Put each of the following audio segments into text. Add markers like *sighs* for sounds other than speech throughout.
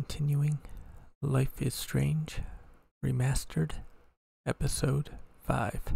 continuing Life is Strange Remastered Episode 5.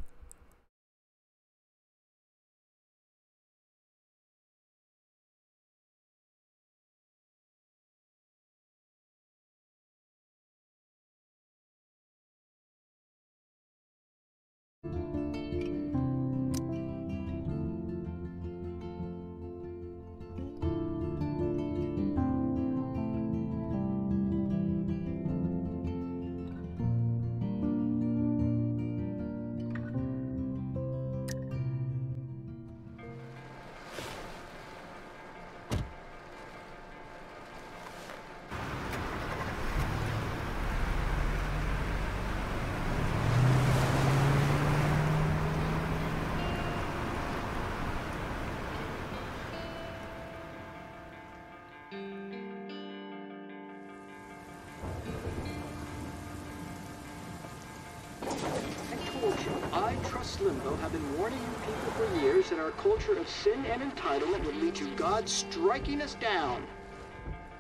Culture of sin and entitlement would lead to God striking us down.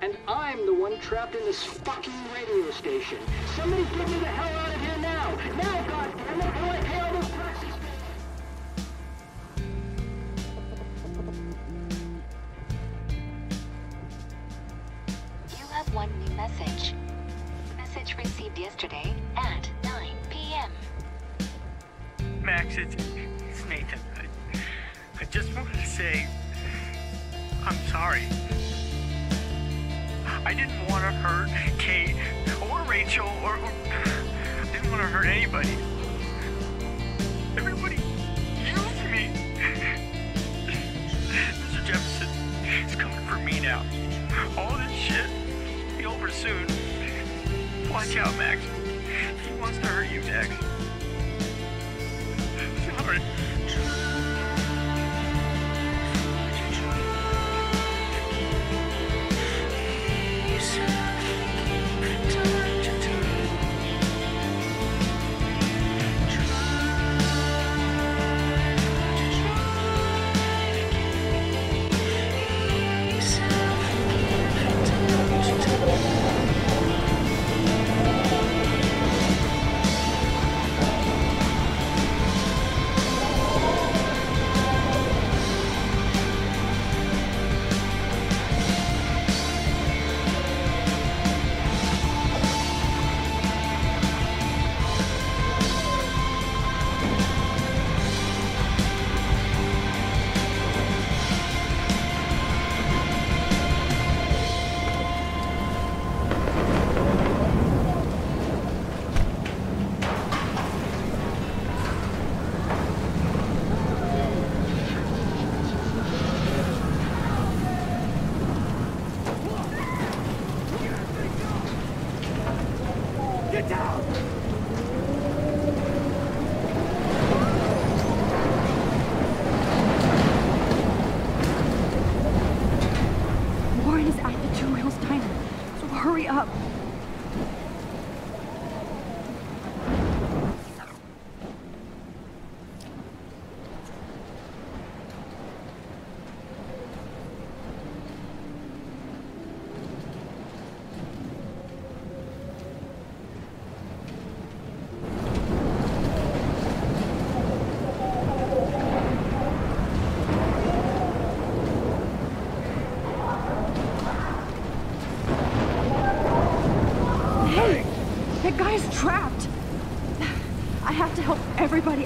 And I'm the one trapped in this fucking radio station. Somebody get me the hell out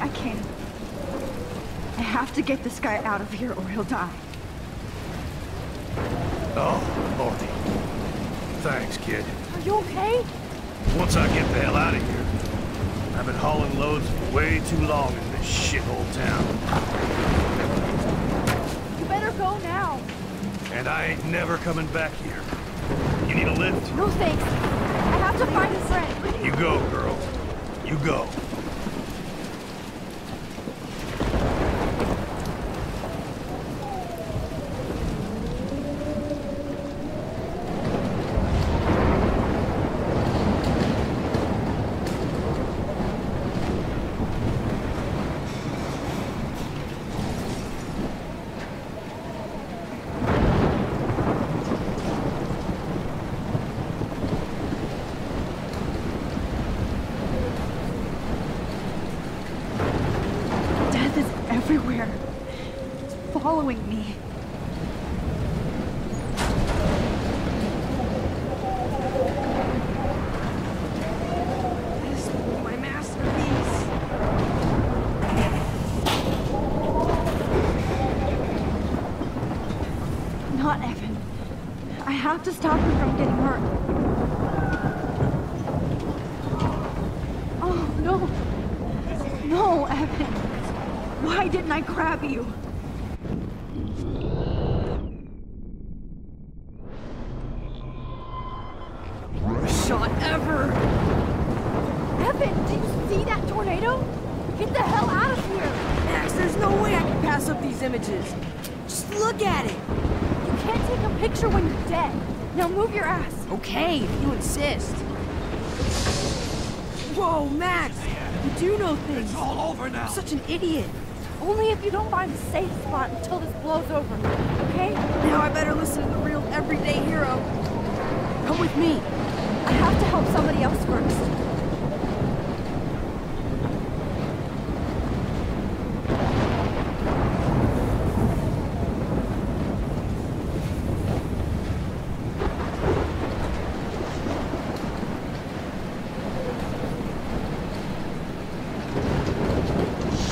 I can't. I have to get this guy out of here or he'll die. Oh, Lordy. Thanks, kid. Are you okay? Once I get the hell out of here, I've been hauling loads for way too long in this shithole town. You better go now. And I ain't never coming back here. You need a lift? No thanks. I have to find a friend. You go, girl. You go. Have to stop him from getting hurt. Oh, no. No, Evan. Why didn't I grab you? Shot ever. Evan, do you see that tornado? Get the hell out of here! Max, there's no way I can pass up these images. Just look at it. You can't take a picture when you're dead. Now move your ass. Okay, if you insist. Whoa, Max! You do know things. It's all over now. Such an idiot. Only if you don't find a safe spot until this blows over, okay? Now I better listen to the real everyday hero. Come with me. I have to help somebody else first.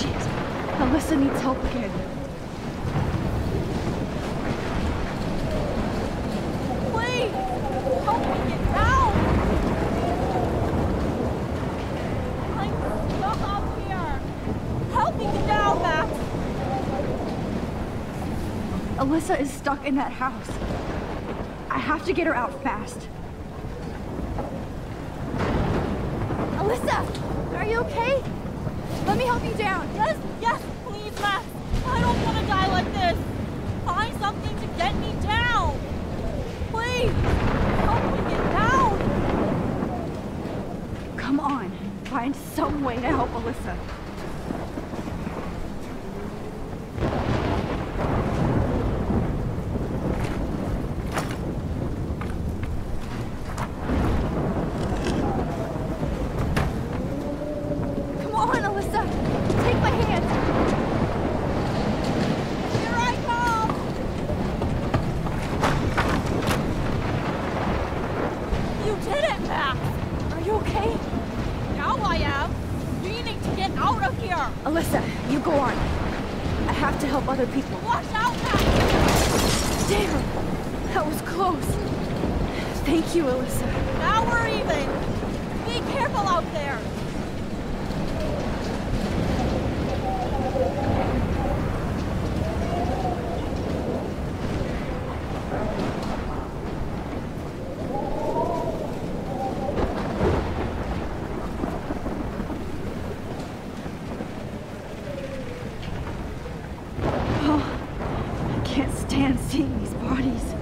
Shit. Alyssa needs help again. Please! Help me get down! I'm stuck up here! Help me get down, Max! Alyssa is stuck in that house. I have to get her out fast. Alyssa! Are you okay? Let me help you down. Yes, yes, please, Max. I don't want to die like this. Find something to get me down. Please, help me get down. Come on. Find some way to help Alyssa. Come on, Alyssa. Take my hand. Here I come. You did it, Max. Are you okay? Now I am. We need to get out of here. Alyssa, you go on. I have to help other people. Watch out, Max. Damn! That was close. Thank you, Alyssa. Now we're even. Be careful out there. Oh, I can't stand seeing these bodies.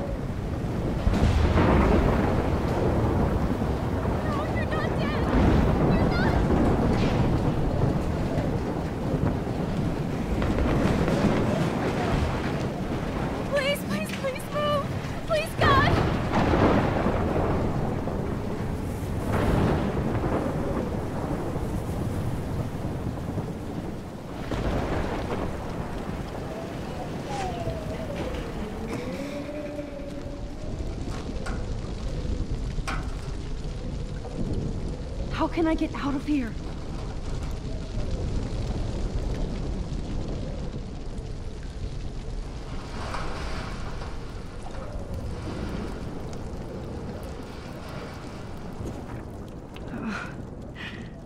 No, you're not dead. You're not. Please, please, please move! Please, God! How can I get out of here?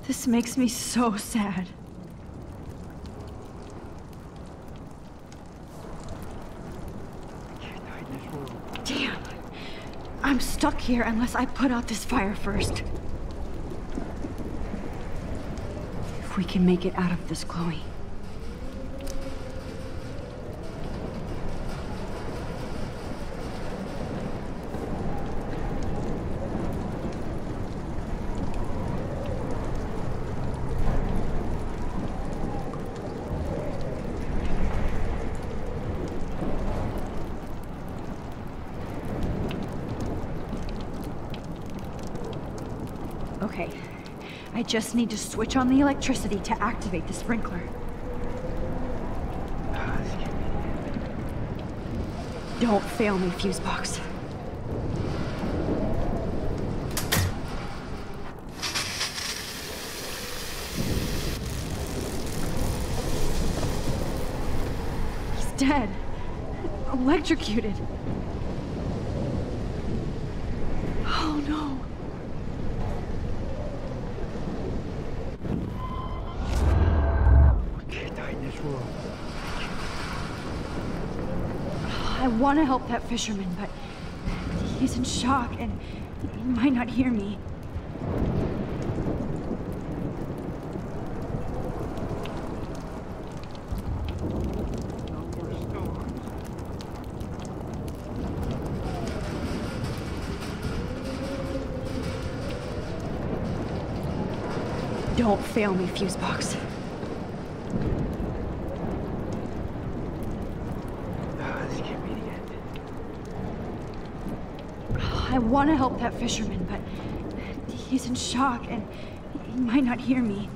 This makes me so sad. Damn. I'm stuck here unless I put out this fire first. If we can make it out of this, Chloe. Okay. I just need to switch on the electricity to activate the sprinkler. Don't fail me, Fusebox. He's dead. Electrocuted. I want to help that fisherman, but he's in shock and he might not hear me. Don't fail me, Fusebox. this can't be the end. I want to help that fisherman, but he's in shock and he might not hear me.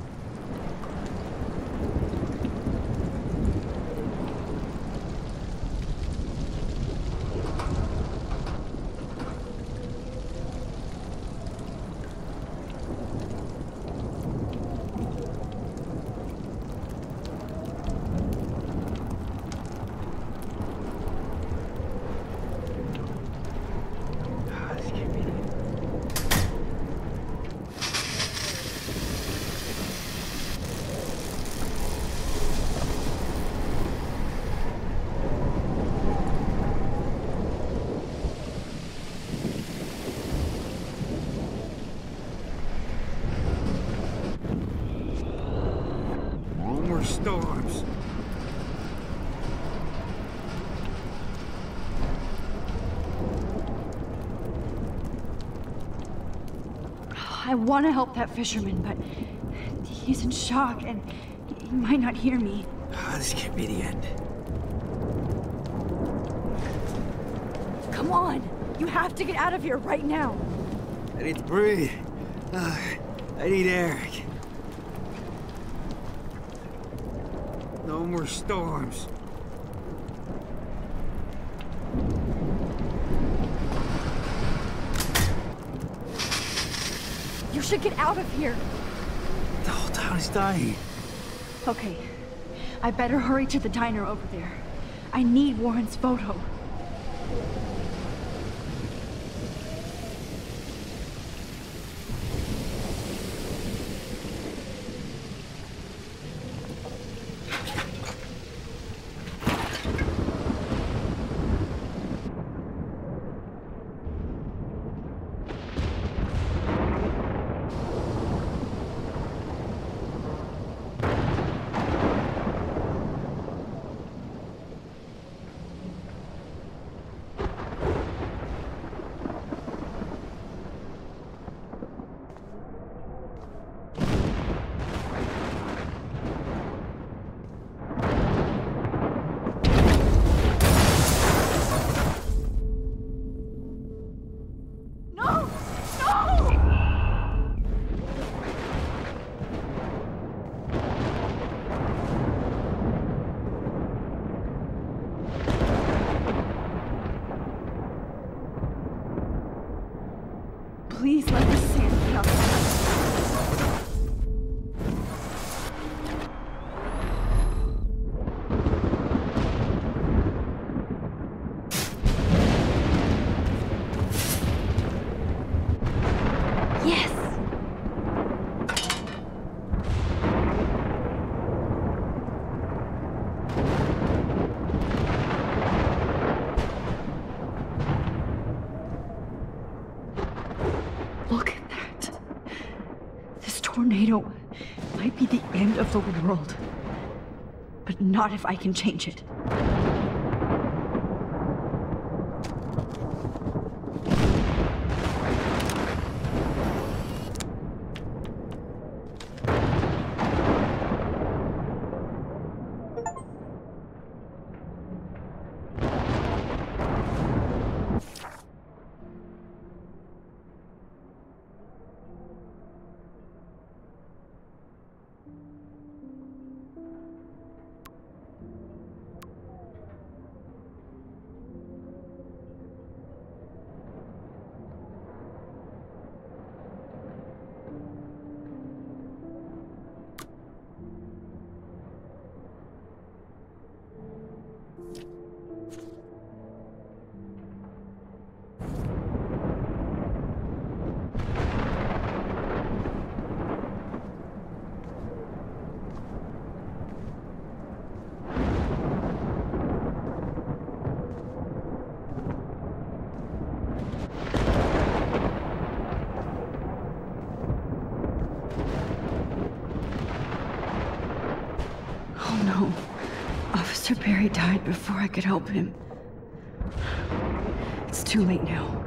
this can't be the end. No more storms. I want to help that fisherman, but he's in shock and he might not hear me. this can't be the end. Come on! You have to get out of here right now! I need to breathe. Uh, I need air. No more storms. You should get out of here! The whole town is dying. Okay, I better hurry to the diner over there. I need Warren's photo. The world. But not if I can change it. Berry died before I could help him. It's too late now.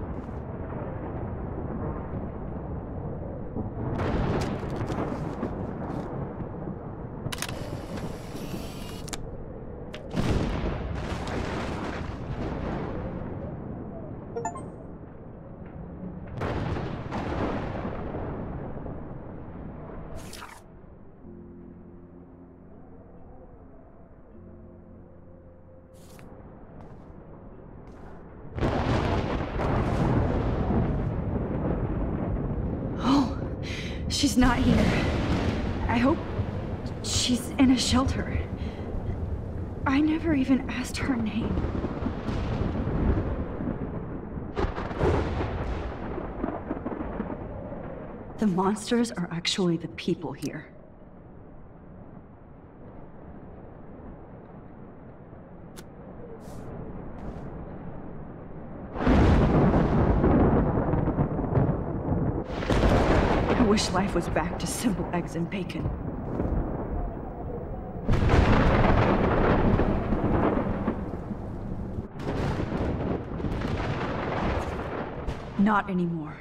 Oh, she's not here. I hope she's in a shelter. I never even asked her name. The monsters are actually the people here. I wish life was back to simple eggs and bacon. Not anymore.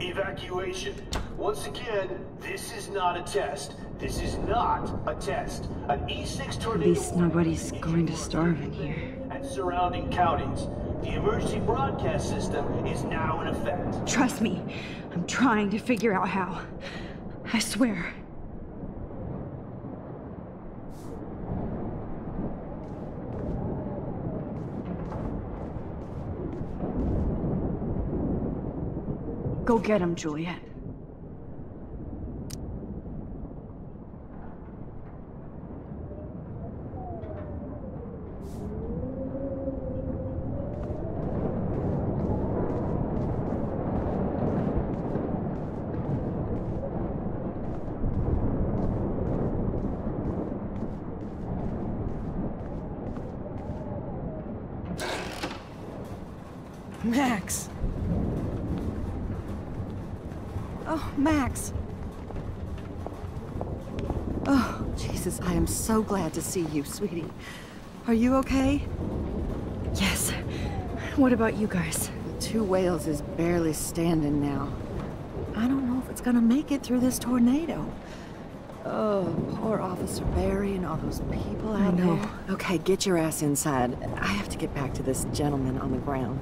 Evacuation. Once again, this is not a test. This is not a test. An E6 tornado. least nobody's going to starve in here. And surrounding counties. The emergency broadcast system is now in effect. Trust me, I'm trying to figure out how. I swear. Go get him, Juliet. Max! Oh, Max! Oh, Jesus, I am so glad to see you, sweetie. Are you okay? Yes. What about you guys? The two whales is barely standing now. I don't know if it's gonna make it through this tornado. Oh, poor Officer Berry and all those people out know. there. Okay, get your ass inside. I have to get back to this gentleman on the ground.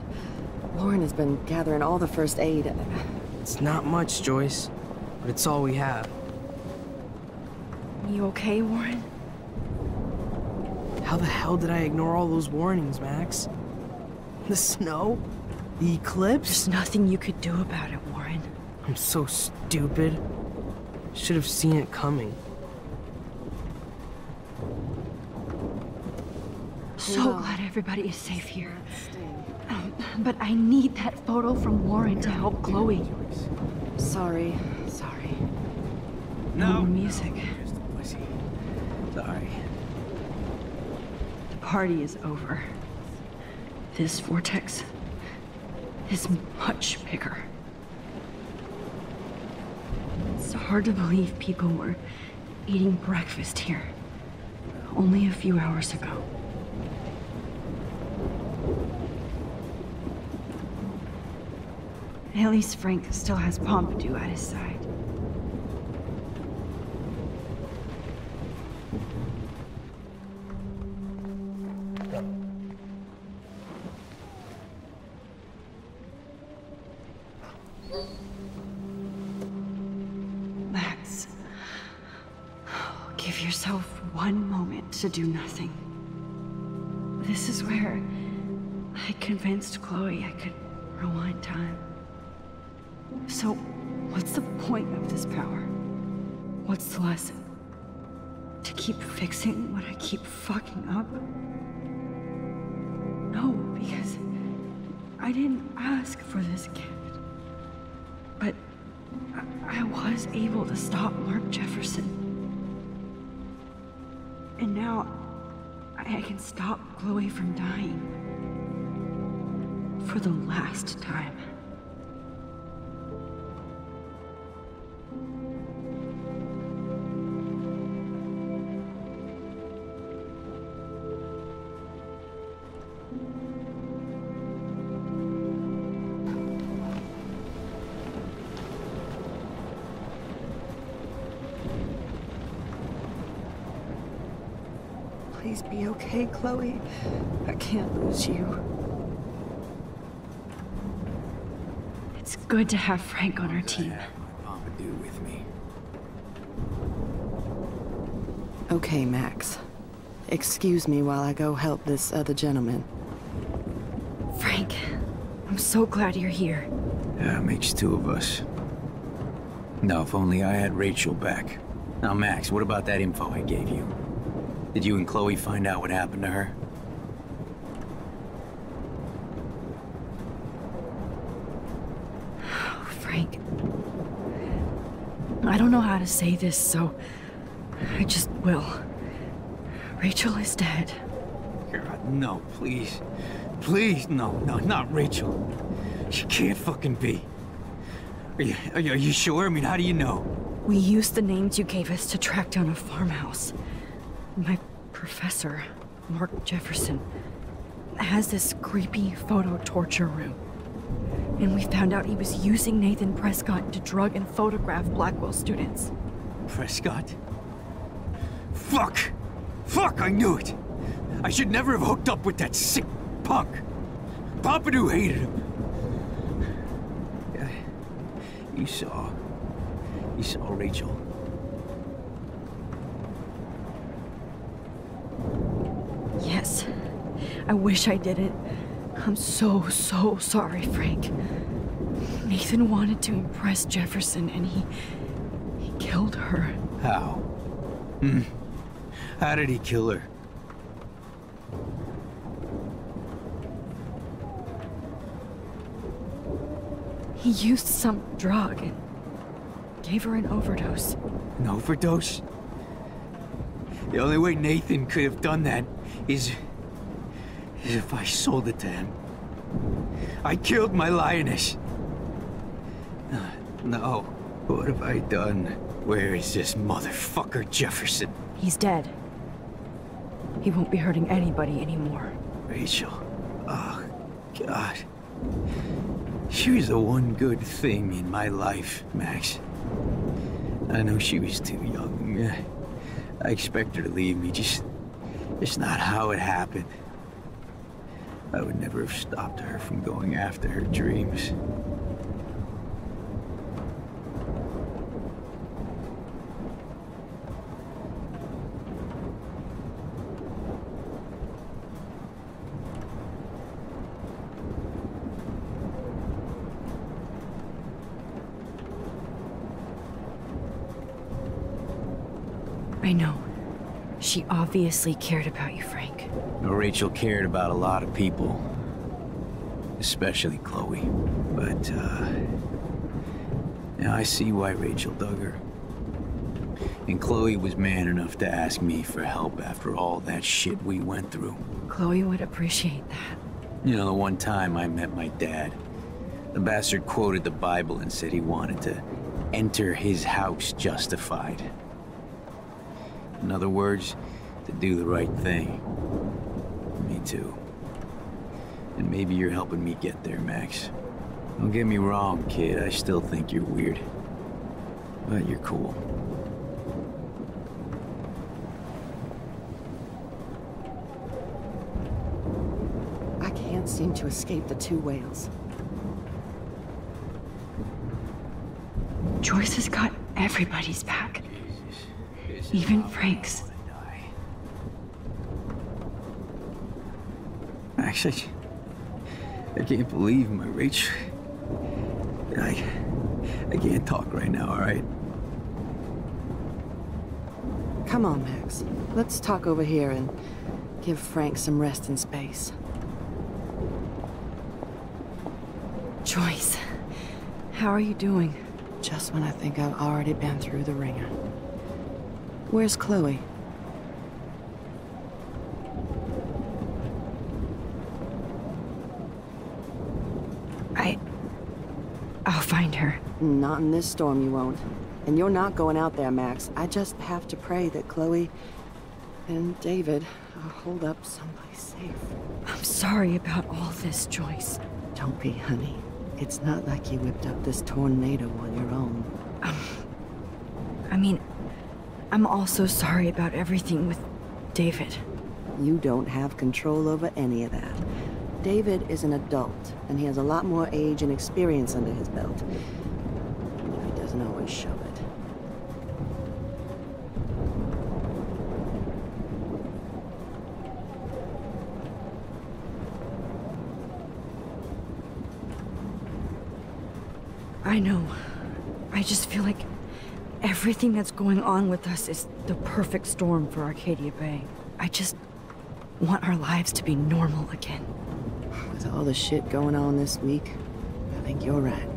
Lauren has been gathering all the first aid. It's not much, Joyce, but it's all we have. You okay, Warren? How the hell did I ignore all those warnings, Max? The snow? The eclipse? There's nothing you could do about it, Warren. I'm so stupid. Should have seen it coming. So glad everybody is safe here. Um, but I need that photo from Warren to help Chloe. Sorry, sorry. No more music. Sorry. The party is over. This vortex is much bigger. It's hard to believe people were eating breakfast here only a few hours ago. At least Frank still has Pompidou at his side. To do nothing. This is where I convinced Chloe I could rewind time. So, what's the point of this power? What's the lesson? To keep fixing what I keep fucking up? No, because I didn't ask for this gift. But I, I was able to stop Mark Jefferson. And now I, I can stop Chloe from dying. For the last time. Okay, Chloe. I can't lose you. It's good to have Frank on our team. Pompidou with me. Okay, Max. Excuse me while I go help this other gentleman. Frank, I'm so glad you're here. Yeah, makes two of us. Now, if only I had Rachel back. Now, Max, what about that info I gave you? Did you and Chloe find out what happened to her? Frank. I don't know how to say this, so I just will. Rachel is dead. God, no, please. Please, no, no, not Rachel. She can't fucking be. Are you, are you, are you sure? I mean, how do you know? We used the names you gave us to track down a farmhouse. My professor, Mark Jefferson, has this creepy photo torture room. And we found out he was using Nathan Prescott to drug and photograph Blackwell students. Prescott? Fuck! Fuck, I knew it! I should never have hooked up with that sick punk! Pompidou hated him! Yeah, you saw. You saw Rachel. Yes. I wish I didn't. I'm so, so sorry, Frank. Nathan wanted to impress Jefferson and he. he killed her. How? Hmm. How did he kill her? He used some drug and gave her an overdose. An overdose? The only way Nathan could have done that is... if I sold it to him. I killed my lioness. Uh, No. What have I done? Where is this motherfucker Jefferson? He's dead. He won't be hurting anybody anymore. Rachel. Oh, God. She was the one good thing in my life, Max. I know she was too young. I expect her to leave me, just... It's not how it happened. I would never have stopped her from going after her dreams. I know. She obviously cared about you, Frank. Rachel cared about a lot of people. Especially Chloe. But, uh... Now I see why Rachel dug her. And Chloe was man enough to ask me for help after all that shit we went through. Chloe would appreciate that. You know, the one time I met my dad, the bastard quoted the Bible and said he wanted to enter his house justified. In other words, to do the right thing. Me too. And maybe you're helping me get there, Max. Don't get me wrong, kid. I still think you're weird. But you're cool. I can't seem to escape the two whales. Joyce has got everybody's back. Even Frank's. Max, I, I can't believe my reach. I, I can't talk right now, all right? Come on, Max. Let's talk over here and give Frank some rest and space. Joyce, how are you doing? Just when I think I've already been through the ringer. Where's Chloe? I. I'll find her. Not in this storm, you won't. And you're not going out there, Max. I just have to pray that Chloe and David hold up someplace safe. I'm sorry about all this, Joyce. Don't be, honey. It's not like you whipped up this tornado on your own. Um, I mean, I'm also sorry about everything with David. You don't have control over any of that. David is an adult, and he has a lot more age and experience under his belt. Show it. I know. I just feel like everything that's going on with us is the perfect storm for Arcadia Bay. I just want our lives to be normal again. With all the shit going on this week, I think you're right.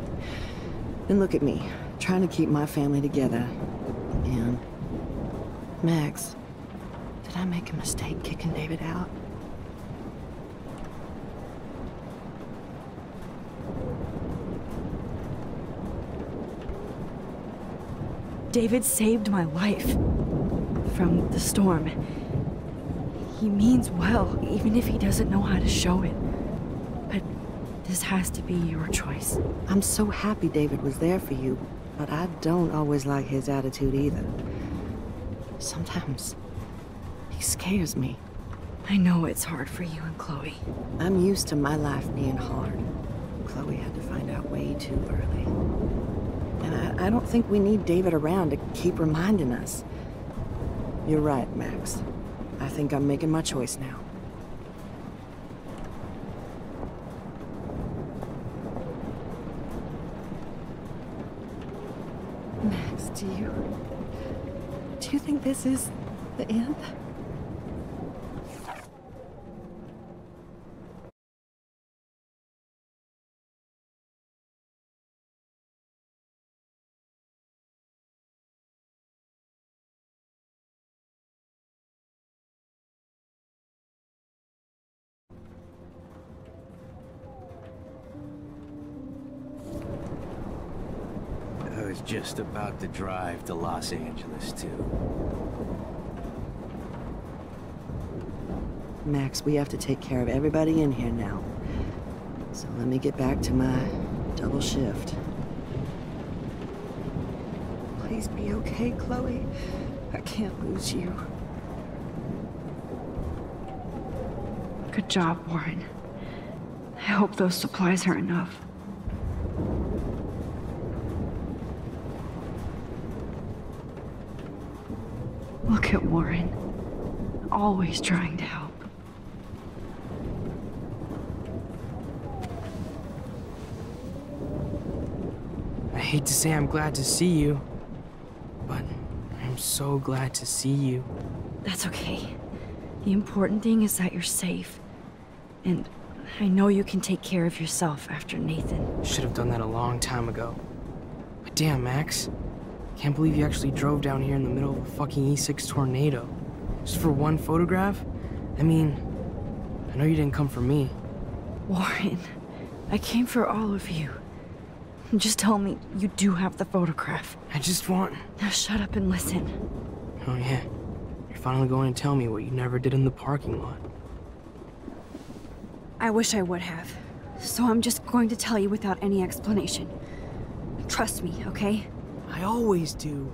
And look at me, trying to keep my family together. And... Max, did I make a mistake kicking David out? David saved my life from the storm. He means well, even if he doesn't know how to show it. But this has to be your choice. I'm so happy David was there for you, but I don't always like his attitude either. Sometimes he scares me. I know it's hard for you and Chloe. I'm used to my life being hard. Chloe had to find out way too early. And I, I don't think we need David around to keep reminding us. You're right, Max. I think I'm making my choice now. Max, do you... Do you think this is the end? Just about to drive to Los Angeles, too. Max, we have to take care of everybody in here now. So let me get back to my double shift. Please be okay, Chloe. I can't lose you. Good job, Warren. I hope those supplies are enough. Look at Warren. Always trying to help. I hate to say I'm glad to see you, but I'm so glad to see you. That's okay. The important thing is that you're safe. And I know you can take care of yourself after Nathan. Should have done that a long time ago. But damn, Max. I can't believe you actually drove down here in the middle of a fucking E6 tornado. Just for one photograph? I mean, I know you didn't come for me. Warren, I came for all of you. Just tell me you do have the photograph. I just want... Now shut up and listen. Oh yeah. You're finally going to tell me what you never did in the parking lot. I wish I would have. So I'm just going to tell you without any explanation. Trust me, okay? I always do.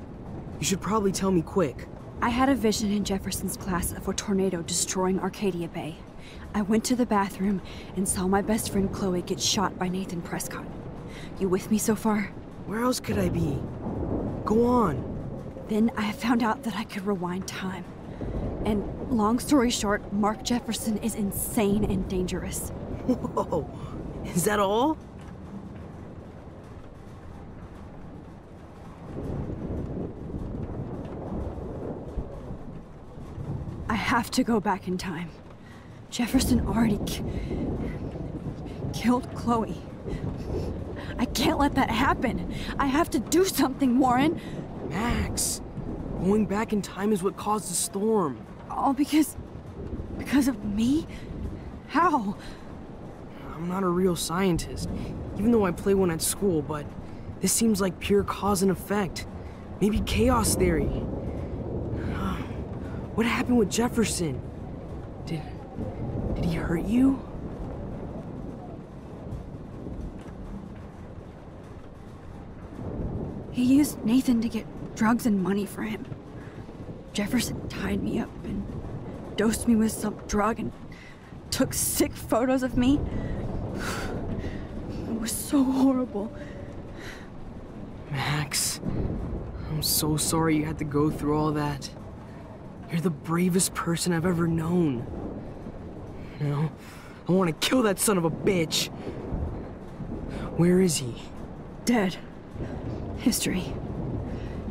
You should probably tell me quick. I had a vision in Jefferson's class of a tornado destroying Arcadia Bay. I went to the bathroom and saw my best friend Chloe get shot by Nathan Prescott. You with me so far? Where else could I be? Go on. Then I found out that I could rewind time. And long story short, Mark Jefferson is insane and dangerous. *laughs* Whoa. Is that all? Have to go back in time. Jefferson already ki- killed Chloe. I can't let that happen. I have to do something, Warren. Max, going back in time is what caused the storm. All because. because of me? How? I'm not a real scientist, even though I play one at school, but this seems like pure cause and effect. Maybe chaos theory. What happened with Jefferson? Did. did he hurt you? He used Nathan to get drugs and money for him. Jefferson tied me up and dosed me with some drug and took sick photos of me. It was so horrible. Max, I'm so sorry you had to go through all that. You're the bravest person I've ever known. You know, I want to kill that son of a bitch. Where is he? Dead. History.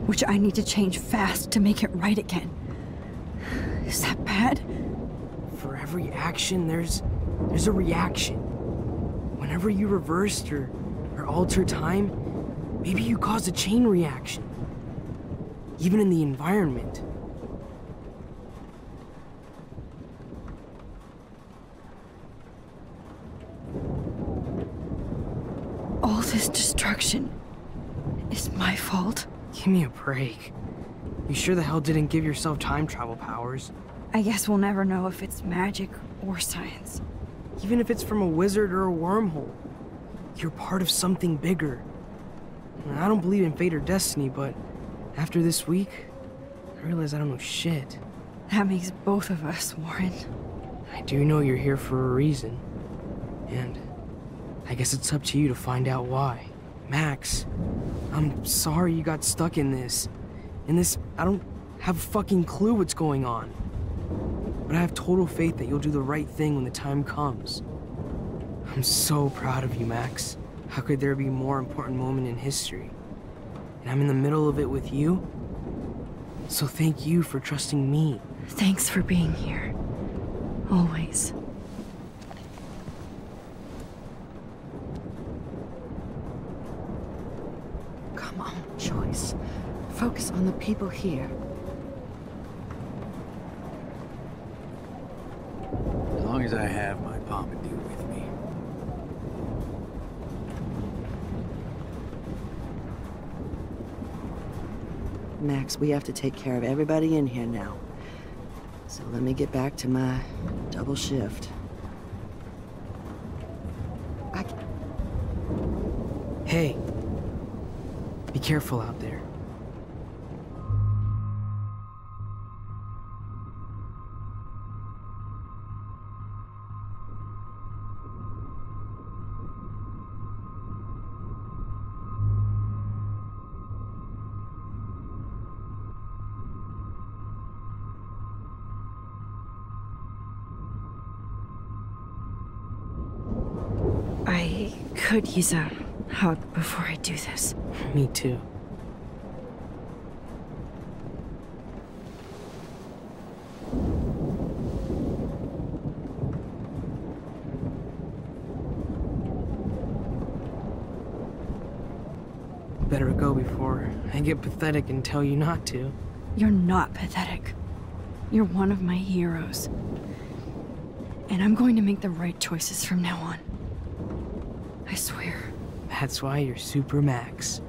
Which I need to change fast to make it right again. Is that bad? For every action, there's there's a reaction. Whenever you reversed or, or alter time, maybe you caused a chain reaction. Even in the environment. All this destruction is my fault. Give me a break. You sure the hell didn't give yourself time travel powers? I guess we'll never know if it's magic or science. Even if it's from a wizard or a wormhole. You're part of something bigger. I don't believe in fate or destiny, but after this week, I realize I don't know shit. That makes both of us, Warren. I do know you're here for a reason. And I guess it's up to you to find out why. Max, I'm sorry you got stuck in this. In this, I don't have a fucking clue what's going on. But I have total faith that you'll do the right thing when the time comes. I'm so proud of you, Max. How could there be a more important moment in history? And I'm in the middle of it with you? So thank you for trusting me. Thanks for being here. Always. Come on, Joyce. Focus on the people here. As long as I have my Pompidou with me. Max, we have to take care of everybody in here now. So let me get back to my double shift. I... Hey, be careful out there. Use a hug before I do this. Me too. Better go before I get pathetic and tell you not to. You're not pathetic. You're one of my heroes. And I'm going to make the right choices from now on. That's why you're Super Max.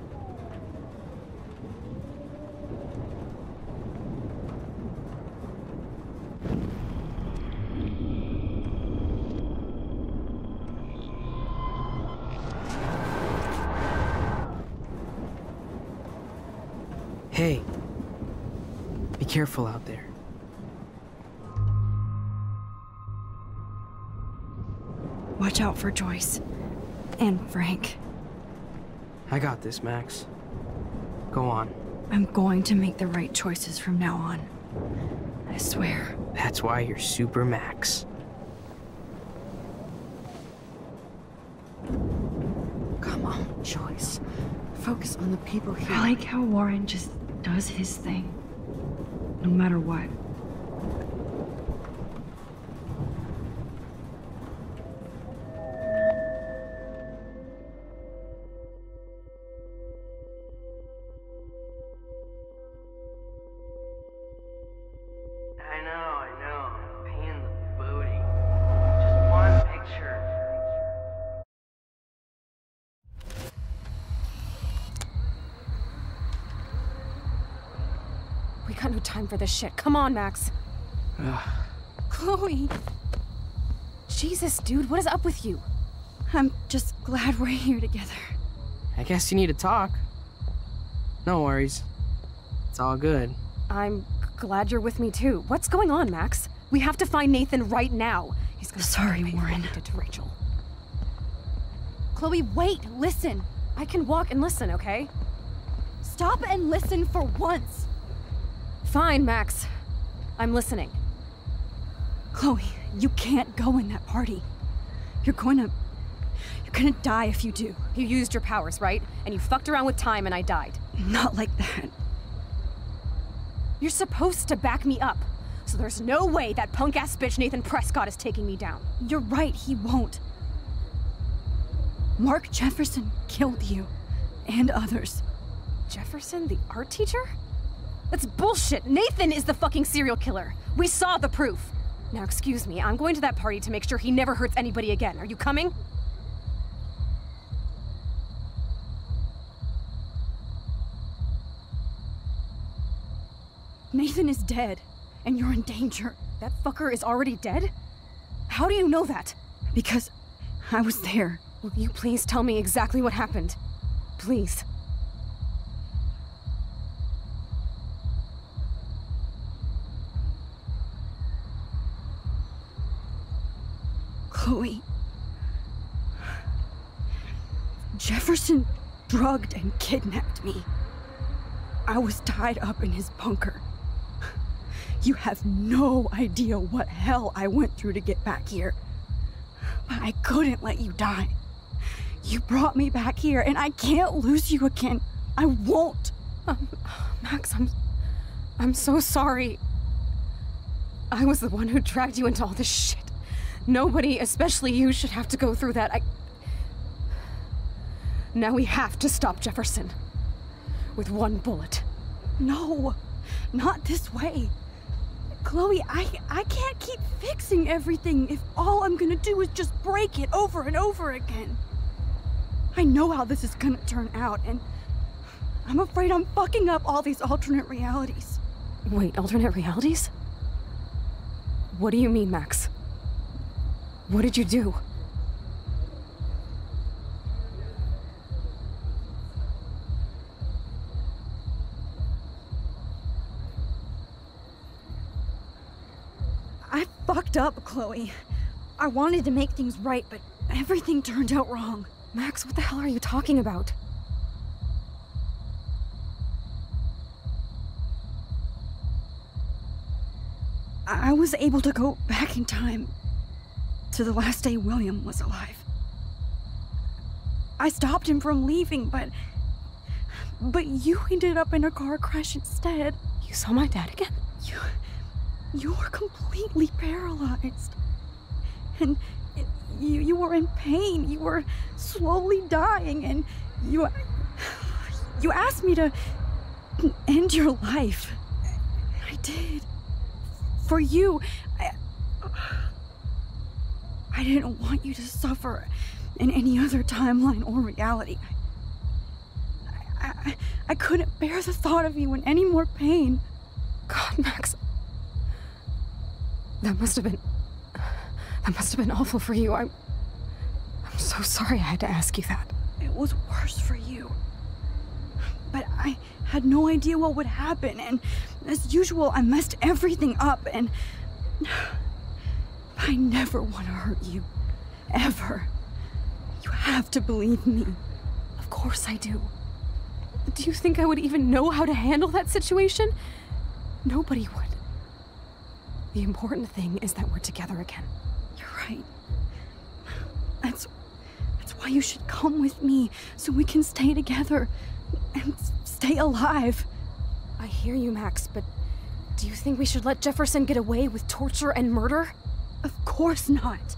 Hey, be careful out there. Watch out for Joyce. And Frank. I got this, Max. Go on. I'm going to make the right choices from now on. I swear. That's why you're Super Max. Come on, Joyce. Focus on the people here. I like how Warren just does his thing. No matter what. For this shit. Come on, Max. Chloe. Jesus, dude, what is up with you? I'm just glad we're here together. I guess you need to talk. No worries. It's all good. I'm glad you're with me too. What's going on, Max? We have to find Nathan right now. He's gonna Sorry, find out Warren. what he did to Rachel. Chloe, wait, listen. I can walk and listen, okay? Stop and listen for once. Fine, Max. I'm listening. Chloe, you can't go in that party. You're going to. You're gonna die if you do. You used your powers, right? And you fucked around with time and I died. Not like that. You're supposed to back me up. So there's no way that punk ass bitch Nathan Prescott is taking me down. You're right, he won't. Mark Jefferson killed you. And others. Jefferson, the art teacher? That's bullshit. Nathan is the fucking serial killer. We saw the proof. Now, excuse me, I'm going to that party to make sure he never hurts anybody again. Are you coming? Nathan is dead, and you're in danger. That fucker is already dead? How do you know that? Because I was there. Will you please tell me exactly what happened? Please. Drugged and kidnapped me. I was tied up in his bunker. You have no idea what hell I went through to get back here. But I couldn't let you die. You brought me back here, and I can't lose you again. I won't. Um, Max, I'm. I'm so sorry. I was the one who dragged you into all this shit. Nobody, especially you, should have to go through that. I. Now we have to stop Jefferson. With one bullet. No, not this way. Chloe, I, I can't keep fixing everything if all I'm gonna do is just break it over and over again. I know how this is gonna turn out, and I'm afraid I'm fucking up all these alternate realities. Wait, alternate realities? What do you mean, Max? What did you do? Up, Chloe. I wanted to make things right, but everything turned out wrong. Max, what the hell are you talking about? I I was able to go back in time to the last day William was alive. I stopped him from leaving, but. But you ended up in a car crash instead. You saw my dad again? You. You were completely paralyzed. And you, you were in pain. You were slowly dying, and you. You asked me to end your life. I did. For you. I, I didn't want you to suffer in any other timeline or reality. I, I, I couldn't bear the thought of you in any more pain. God, Max. That must have been. That must have been awful for you. I'm. I'm so sorry I had to ask you that. It was worse for you. But I had no idea what would happen, and as usual, I messed everything up, and. I never want to hurt you. Ever. You have to believe me. Of course I do. Do you think I would even know how to handle that situation? Nobody would. The important thing is that we're together again. You're right. That's. That's why you should come with me, so we can stay together. and stay alive. I hear you, Max, but do you think we should let Jefferson get away with torture and murder? Of course not.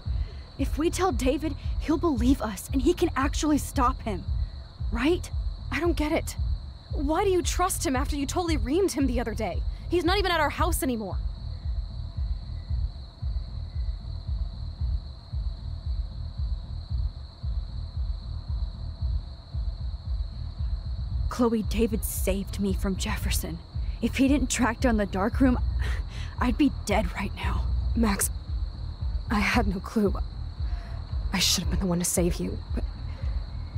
If we tell David, he'll believe us and he can actually stop him. Right? I don't get it. Why do you trust him after you totally reamed him the other day? He's not even at our house anymore. Chloe, David saved me from Jefferson. If he didn't track down the dark room, I'd be dead right now. Max, I had no clue. I should have been the one to save you, but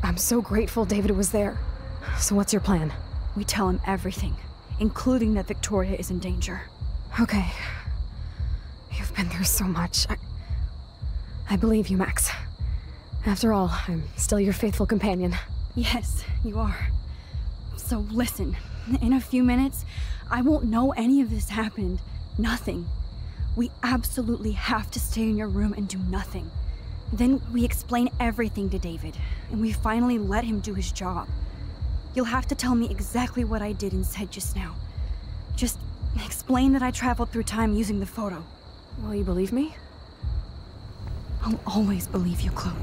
I'm so grateful David was there. So what's your plan? We tell him everything, including that Victoria is in danger. Okay. You've been through so much. I, I believe you, Max. After all, I'm still your faithful companion. Yes, you are. So listen, in a few minutes, I won't know any of this happened. Nothing. We absolutely have to stay in your room and do nothing. Then we explain everything to David, and we finally let him do his job. You'll have to tell me exactly what I did and said just now. Just explain that I traveled through time using the photo. Will you believe me? I'll always believe you, Chloe.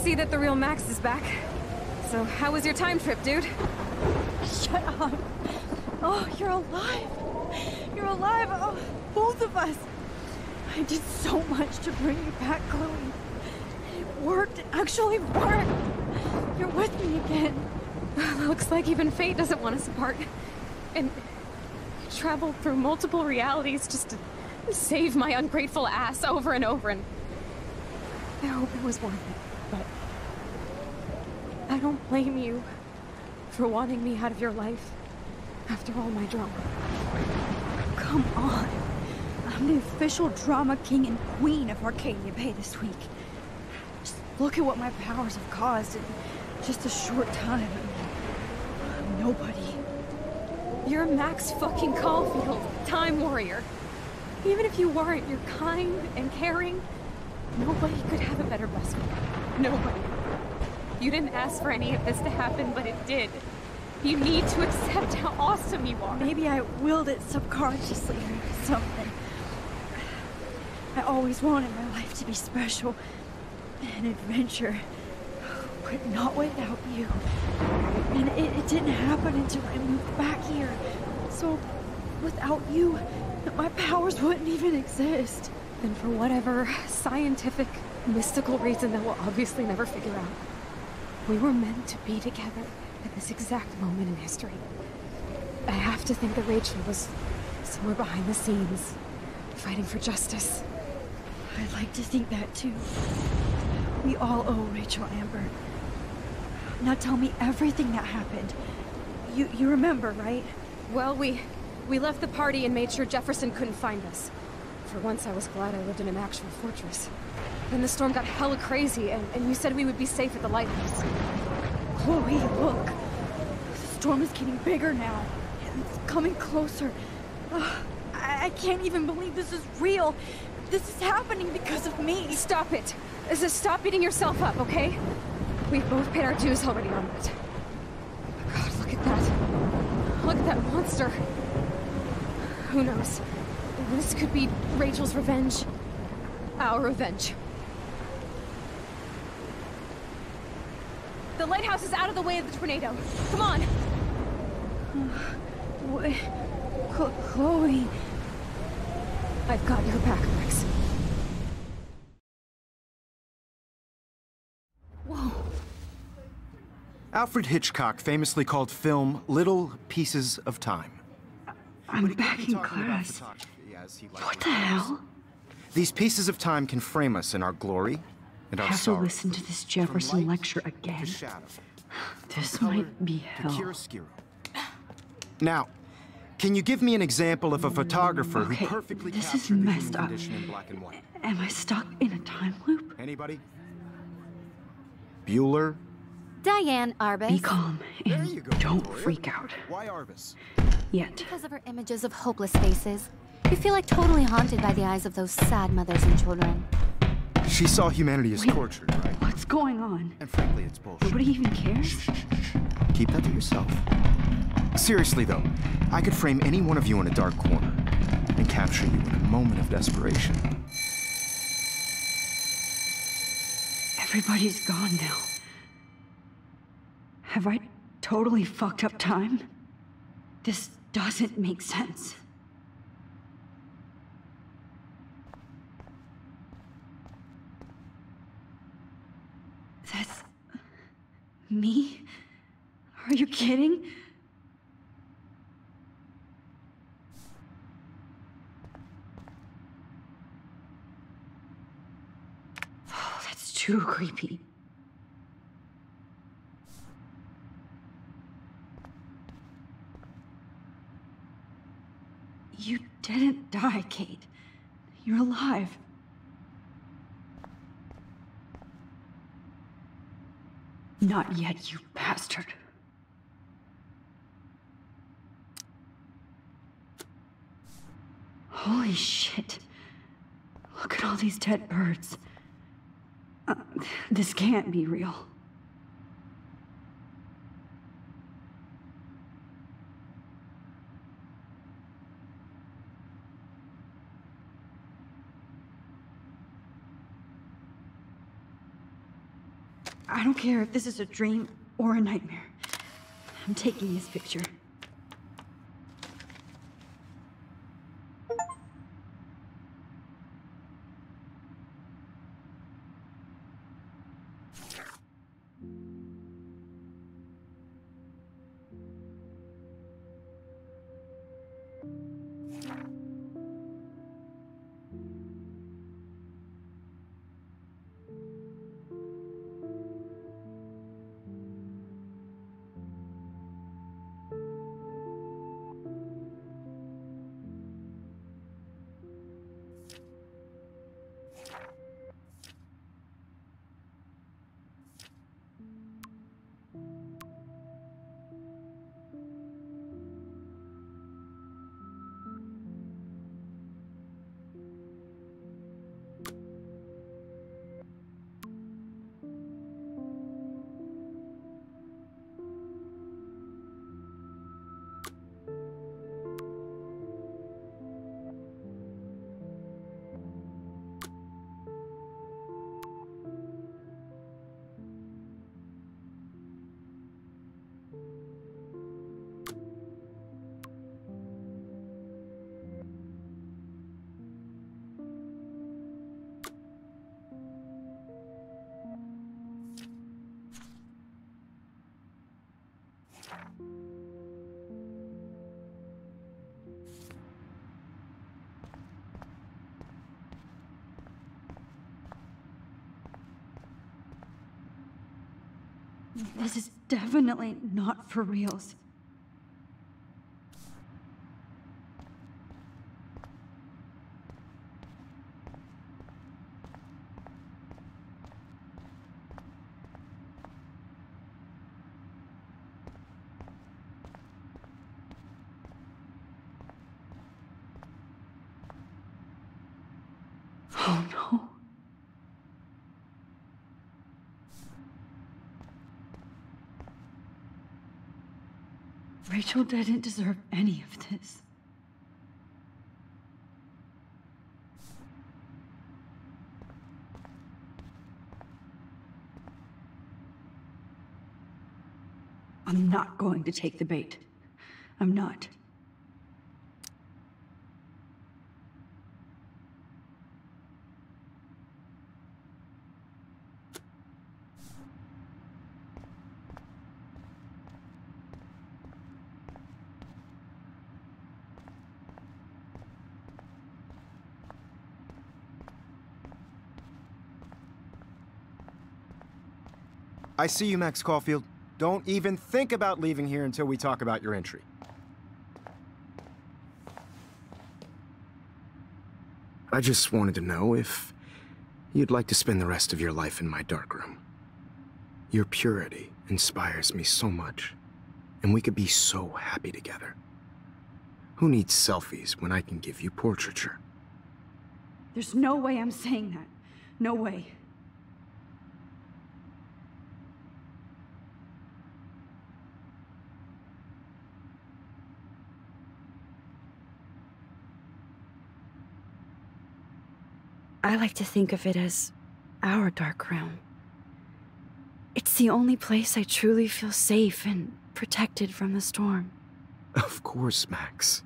See that the real Max is back. So, how was your time trip, dude? Shut up. Oh, you're alive. You're alive. Oh, both of us. I did so much to bring you back, Chloe. It worked. It actually worked. You're with me again. *sighs* Looks like even fate doesn't want us apart. And traveled through multiple realities just to save my ungrateful ass over and over and I hope it was worth it, don't blame you for wanting me out of your life after all my drama. Come on. I'm the official drama king and queen of Arcadia Bay this week. Just look at what my powers have caused in just a short time. I'm nobody. You're Max fucking Caulfield, Time Warrior. Even if you weren't, you're kind and caring. Nobody could have a better best friend. Nobody. You didn't ask for any of this to happen, but it did. You need to accept how awesome you are. Maybe I willed it subconsciously or something. I always wanted my life to be special. An adventure. But not without you. And it, it didn't happen until I moved back here. So, without you, my powers wouldn't even exist. And for whatever scientific, mystical reason that we'll obviously never figure out, we were meant to be together at this exact moment in history. I have to think that Rachel was somewhere behind the scenes, fighting for justice. I'd like to think that too. We all owe Rachel Amber. Now tell me everything that happened. You you remember, right? Well, we we left the party and made sure Jefferson couldn't find us. For once, I was glad I lived in an actual fortress. Then the storm got hella crazy, and, and you said we would be safe at the lighthouse. Chloe, look. The storm is getting bigger now. It's coming closer. Ugh, I, I can't even believe this is real. This is happening because of me. Stop it. Just stop beating yourself up, okay? We've both paid our dues already on that. Oh God, look at that. Look at that monster. Who knows? This could be Rachel's revenge. Our revenge. The lighthouse is out of the way of the tornado. Come on. *sighs* Wait, Chloe. I've got your back, Max. Whoa. Alfred Hitchcock famously called film little pieces of time. I'm back in class. What the hell? These pieces of time can frame us in our glory and I our have to listen to this Jefferson lecture again. shadow. This might be To hell. chiaroscuro. Now, can you give me an example of a photographer Okay, who perfectly this is captured the human messed up. condition in black and white? Am I stuck in a time loop? Anybody? Bueller? Diane Arbus. Be calm and you go, don't Victoria. freak out. Why Arbus? Yet. Because of her images of hopeless faces. You feel like totally haunted by the eyes of those sad mothers and children. She saw humanity as Wait. tortured, right? What's going on? And frankly, it's bullshit. Nobody even cares? Keep that to yourself. Seriously, though, I could frame any one of you in a dark corner and capture you in a moment of desperation. Everybody's gone now. Have I totally fucked up time? This doesn't make sense. That's. Me? Are you kidding? Oh, that's too creepy. You didn't die, Kate. You're alive. Not yet, you bastard. Holy shit. Look at all these dead birds. Uh, this can't be real. I don't care if this is a dream or a nightmare. I'm taking this picture. Definitely not for reals. Oh no. Rachel didn't deserve any of this. I'm not going to take the bait. I'm not. I see you, Max Caulfield. Don't even think about leaving here until we talk about your entry. I just wanted to know if you'd like to spend the rest of your life in my darkroom. Your purity inspires me so much, and we could be so happy together. Who needs selfies when I can give you portraiture? There's no way I'm saying that. No way. I like to think of it as our dark room. It's the only place I truly feel safe and protected from the storm. Of course, Max.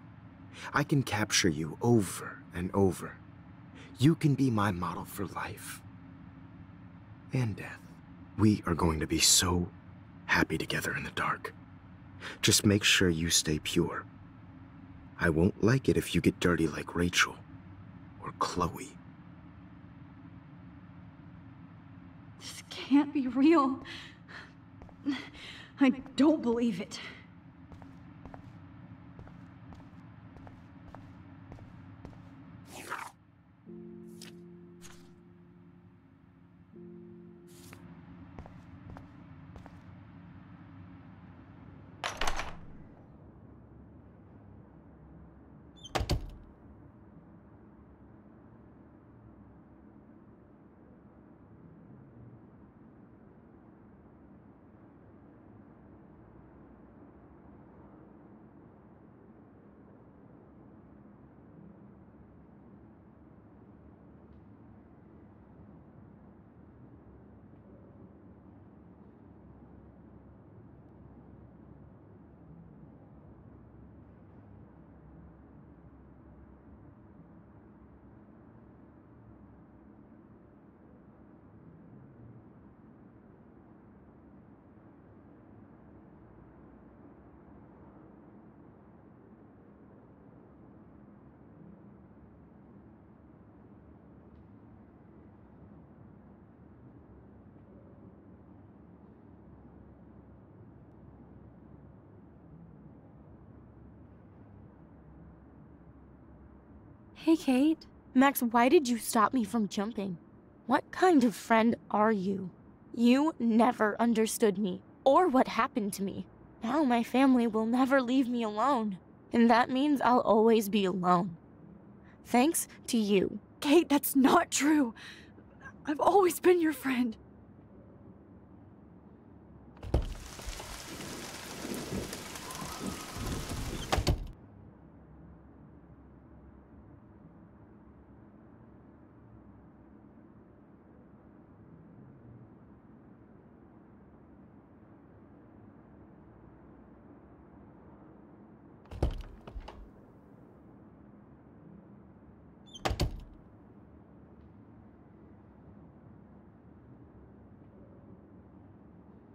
I can capture you over and over. You can be my model for life. And death. We are going to be so happy together in the dark. Just make sure you stay pure. I won't like it if you get dirty like Rachel or Chloe. This can't be real. I don't believe it. Hey, Kate. Max, why did you stop me from jumping? What kind of friend are you? You never understood me, or what happened to me. Now my family will never leave me alone, and that means I'll always be alone. Thanks to you. Kate, that's not true. I've always been your friend.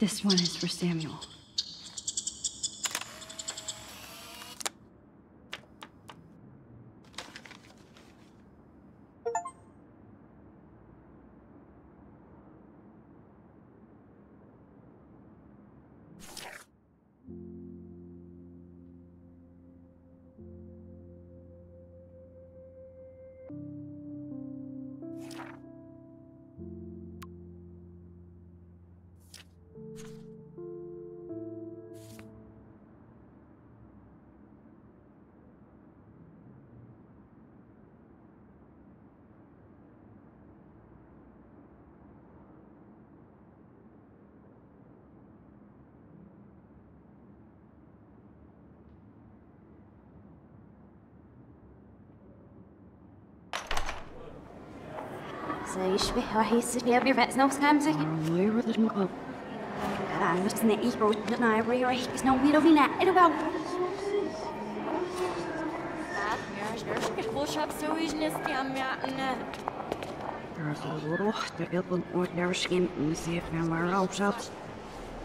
This one is for Samuel. Ich schwöre, heißt es nicht, wir werden es noch zusammen sehen. Ah, das ist nicht, ich brauche nicht mehr, aber ich bin noch wieder wie nah, ich glaube. There's a little stable ordinary skin in the safe and where I'll shop.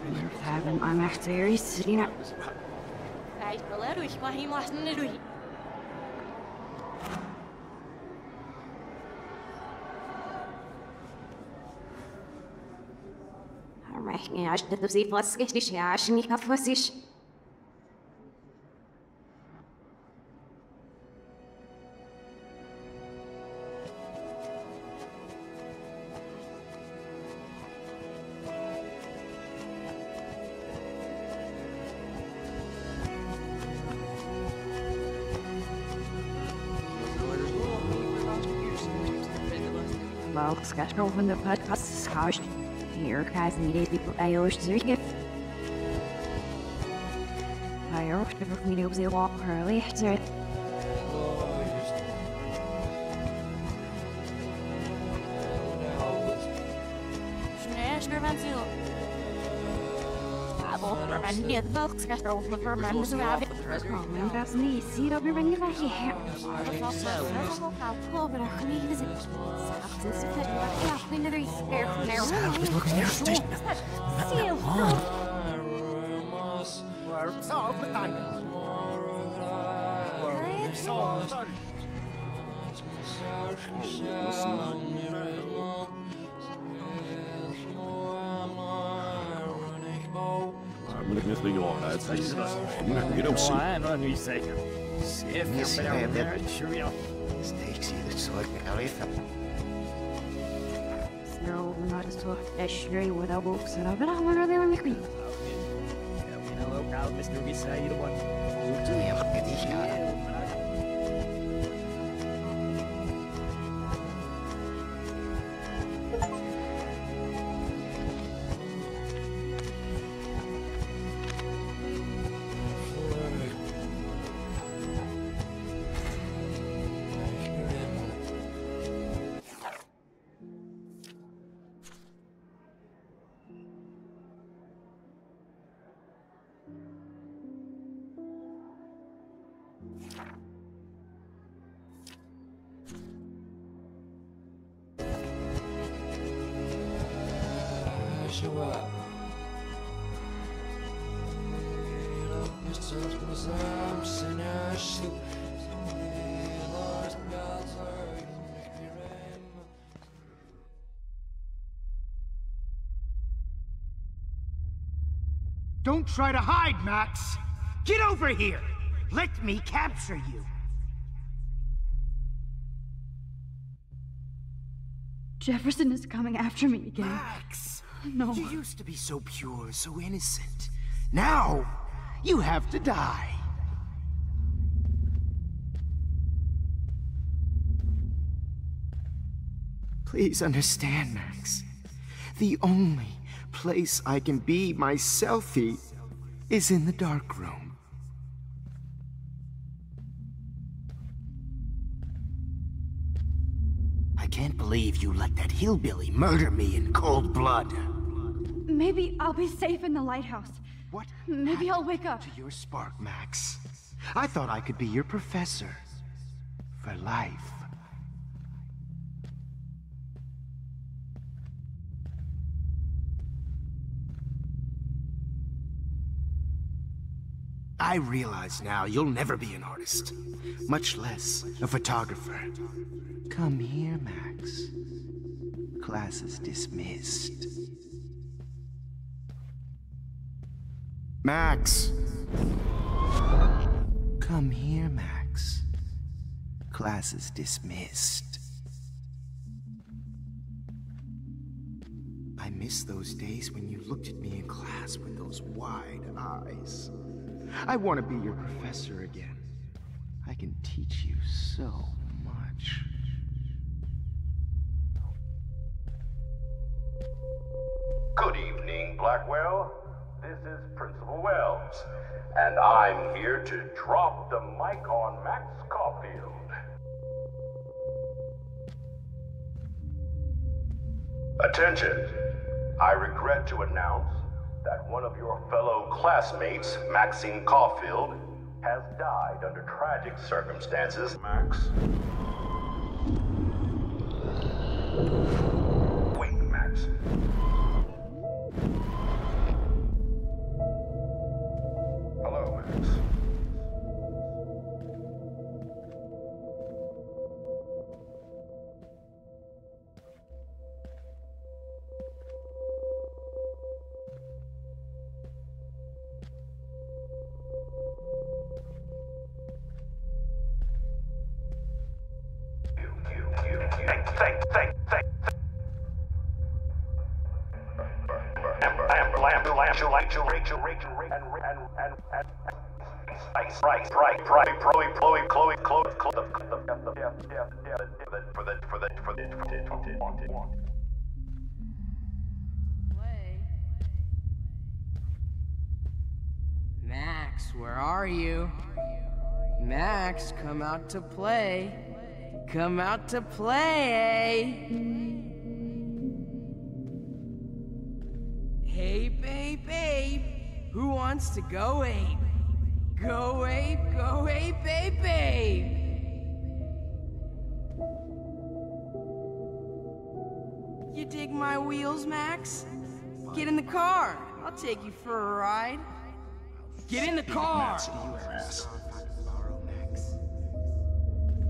And if I haven't, I'm actually sitting up. Right, Valerio, ich mach ihm was. Is couched. Here, guys, needed people I wish to give. I wrote the video was a walk early. So, Snäsch, wir werden sie. Aber wir werden die Volksgäste wir werden so werden. man doesn't need see it over in the here. Men ik niet al uit. Je don't see. Ja, nog niet zeker. Zeer veel bij jou. Sure, Stacy, dat zal ik nou even. No, not as well. I sure would have books and I've been on one of them with me. Hello, Kyle, Mr. Visa, you the one. Don't try to hide, Max! Get over here! Let me capture you! Jefferson is coming after me again. Max! No. You used to be so pure, so innocent. Now, you have to die. Please understand, Max. The only place I can be my selfie is in the dark room. I can't believe you let that hillbilly murder me in cold blood. Maybe I'll be safe in the lighthouse. What Maybe I'll wake up. to your spark, Max? I thought I could be your professor. For life. I realize now you'll never be an artist, much less a photographer. Come here, Max. Class is dismissed. Max! Come here, Max. Class is dismissed. I miss those days when you looked at me in class with those wide eyes. I want to be your professor again. I can teach you so much. Good evening, Blackwell. This is Principal Wells, and I'm here to drop the mic on Max Caulfield. Attention! I regret to announce that one of your fellow classmates, Maxine Caulfield, has died under tragic circumstances. Max. Wait, Max. Hello, Max. Are you? Max, come out to play. Come out to play. Hey, babe, babe. Who wants to go ape? Go ape, go ape, babe, babe. You dig my wheels, Max? Get in the car. I'll take you for a ride. Get in the car.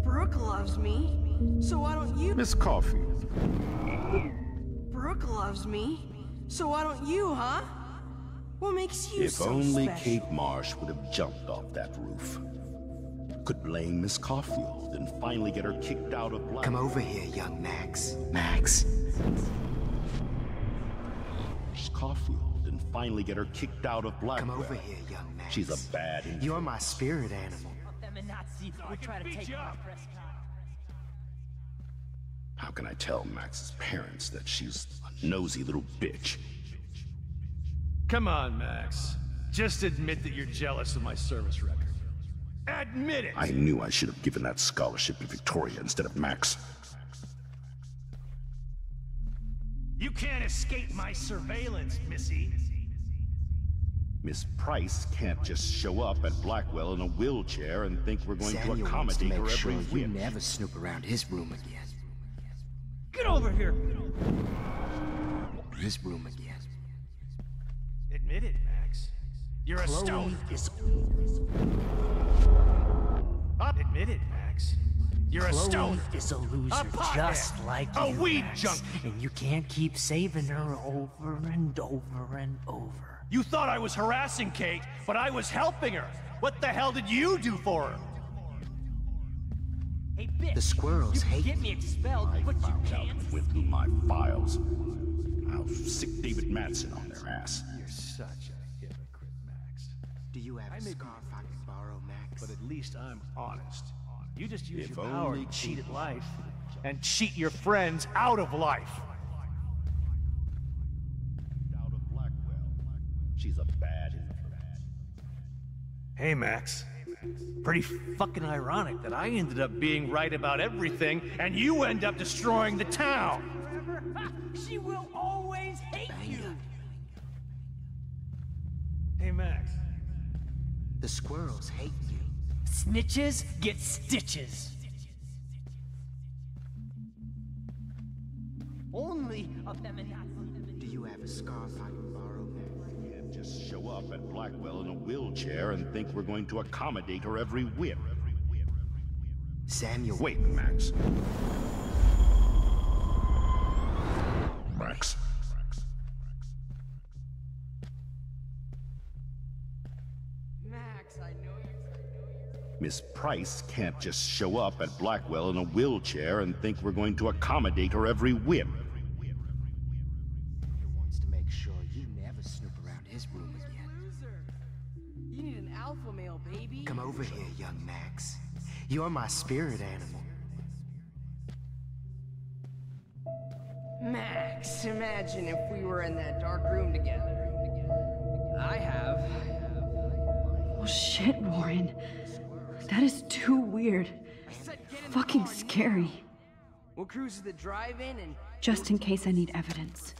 Brooke loves me, so why don't you? Miss Coffee. Brooke loves me, so why don't you, huh? What makes you If so only special? Kate Marsh would have jumped off that roof. Could blame Miss Caulfield and finally get her kicked out of Black. Come over here, young Max. Max. Miss Caulfield and finally get her kicked out of Black. Come over here, young man. She's a bad influence. You're my spirit animal. How can I tell Max's parents that she's a nosy little bitch? Come on, Max. Just admit that you're jealous of my service record. Admit it! I knew I should have given that scholarship to Victoria instead of Max. You can't escape my surveillance, Missy. Miss Price can't just show up at Blackwell in a wheelchair and think we're going Samuel to wants accommodate to her make every sure you whim. never snoop around his room again. Get over here! His room again. Admit it, Max. You're a Chloe stone. is- Up. Admit it, Max. You're a Chloe stone. is a loser A just like a you, weed Max. junkie. And you can't keep saving her over and over and over. You thought I was harassing Kate, but I was helping her. What the hell did you do for her? Hey, bitch. The squirrels you hate get me expelled, but you can't. Went through my files. I'll sick David Madsen on their ass. You're such a hypocrite, Max. Do you have I a may be scarf I can borrow, Max? But at least I'm honest. You just use If your power to cheat at life and cheat your friends out of life. Out of Blackwell. She's a bad influence. Hey, Max. Pretty fucking ironic that I ended up being right about everything and you end up destroying the town. She will always hate you. Hey, Max. The squirrels hate you. Snitches get stitches. Only a feminazi. Do you have a scarf I just show up at Blackwell in a wheelchair and think we're going to accommodate her every whim. Samuel. Wait, Max. Max. Max, I know you. Miss Price can't just show up at Blackwell in a wheelchair and think we're going to accommodate her every whim. Come over here, young Max. You're my spirit animal. Max, imagine if we were in that dark room together. I have. Oh shit, Warren. That is too weird. Fucking scary. We'll cruise to the drive-in and Just in case I need evidence.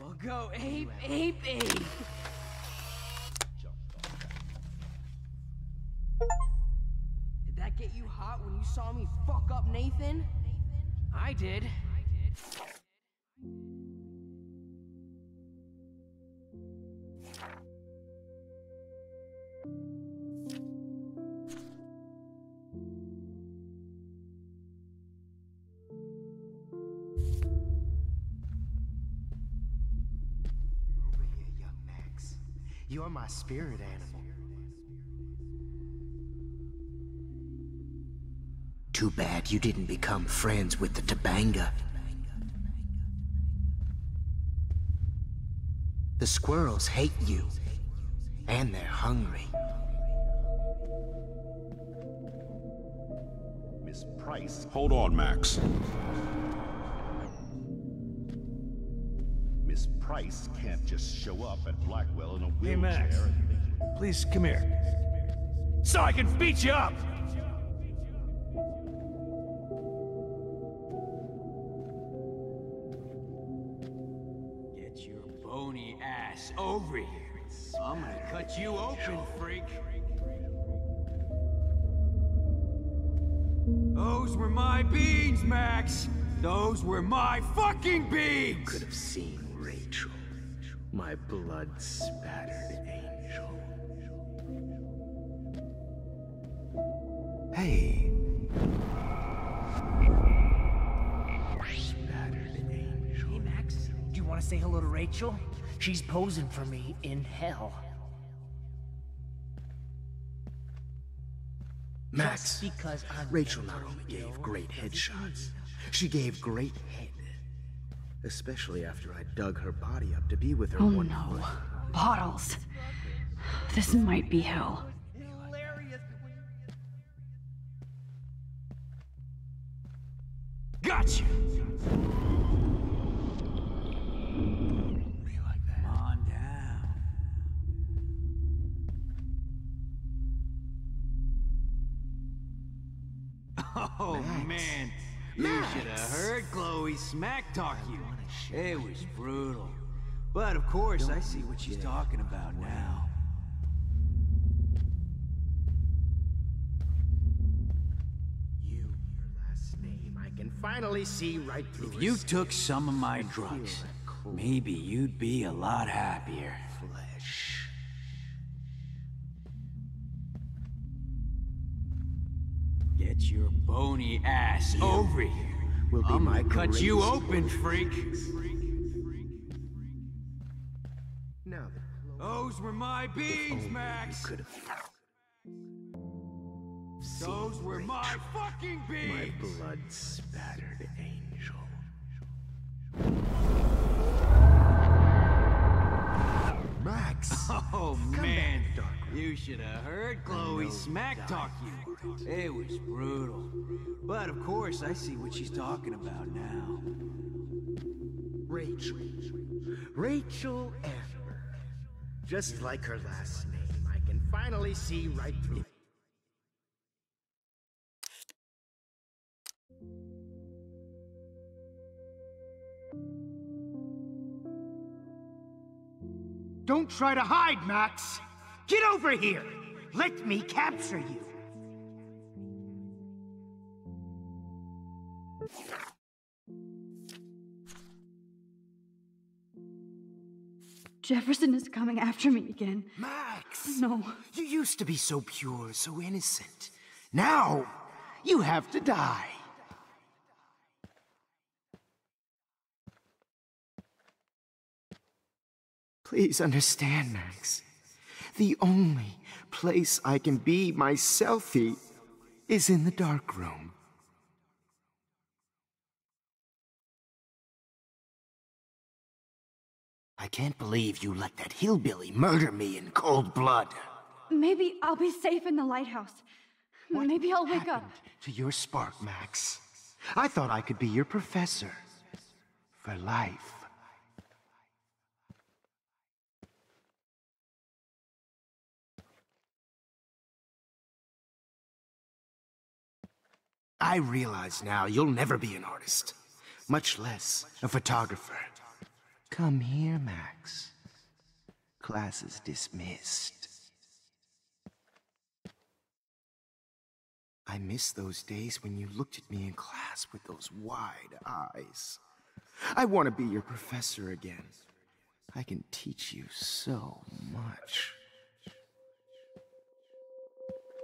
we'll go ape, ape, ape. Did that get you hot when you saw me fuck up Nathan? I did. You're my spirit animal. Too bad you didn't become friends with the Tabanga. The squirrels hate you. And they're hungry. Miss Price. Hold on, Max. Miss Price can't just show up at Blackwell in a wheelchair. Hey, Max. Please come here. So I can beat you up! Over here. I'm gonna cut you open, freak. Those were my beans, Max. Those were my fucking beans. Could have seen Rachel, my blood spattered angel. Hey. Hey, Max, do you want to say hello to Rachel? She's posing for me in hell. Max, Just because I'm Rachel not only gave great headshots, she gave great head. Especially after I dug her body up to be with her Oh one no. foot. Bottles. This might be hell. Gotcha. Come on down. Oh man, you should have heard Chloe smack talk you. It was brutal. But of course, I see what she's talking about now. You, your last name, I can finally see right through If you took some of my drugs, maybe you'd be a lot happier. Get your bony ass over here. Will be I'm gonna cut you open, freak. Now that Those were my beans, Max. could have Those were my fucking beans. my blood spattered angel. Max! *laughs* Oh Come man, back, Dark you should have heard Chloe smack talk you. It was brutal. But of course, I see what she's talking about now. Rachel. Rachel Amber. Just like her last name, I can finally see right through. Don't try to hide, Max! Get over here! Let me capture you! Jefferson is coming after me again. Max! No. You used to be so pure, so innocent. Now, you have to die. Please understand, Max. The only place I can be myselfy is in the dark room. I can't believe you let that hillbilly murder me in cold blood. Maybe I'll be safe in the lighthouse. Or maybe I'll wake up. To your spark, Max. I thought I could be your professor. For life. I realize now you'll never be an artist, much less a photographer. Come here, Max. Class is dismissed. I miss those days when you looked at me in class with those wide eyes. I want to be your professor again. I can teach you so much.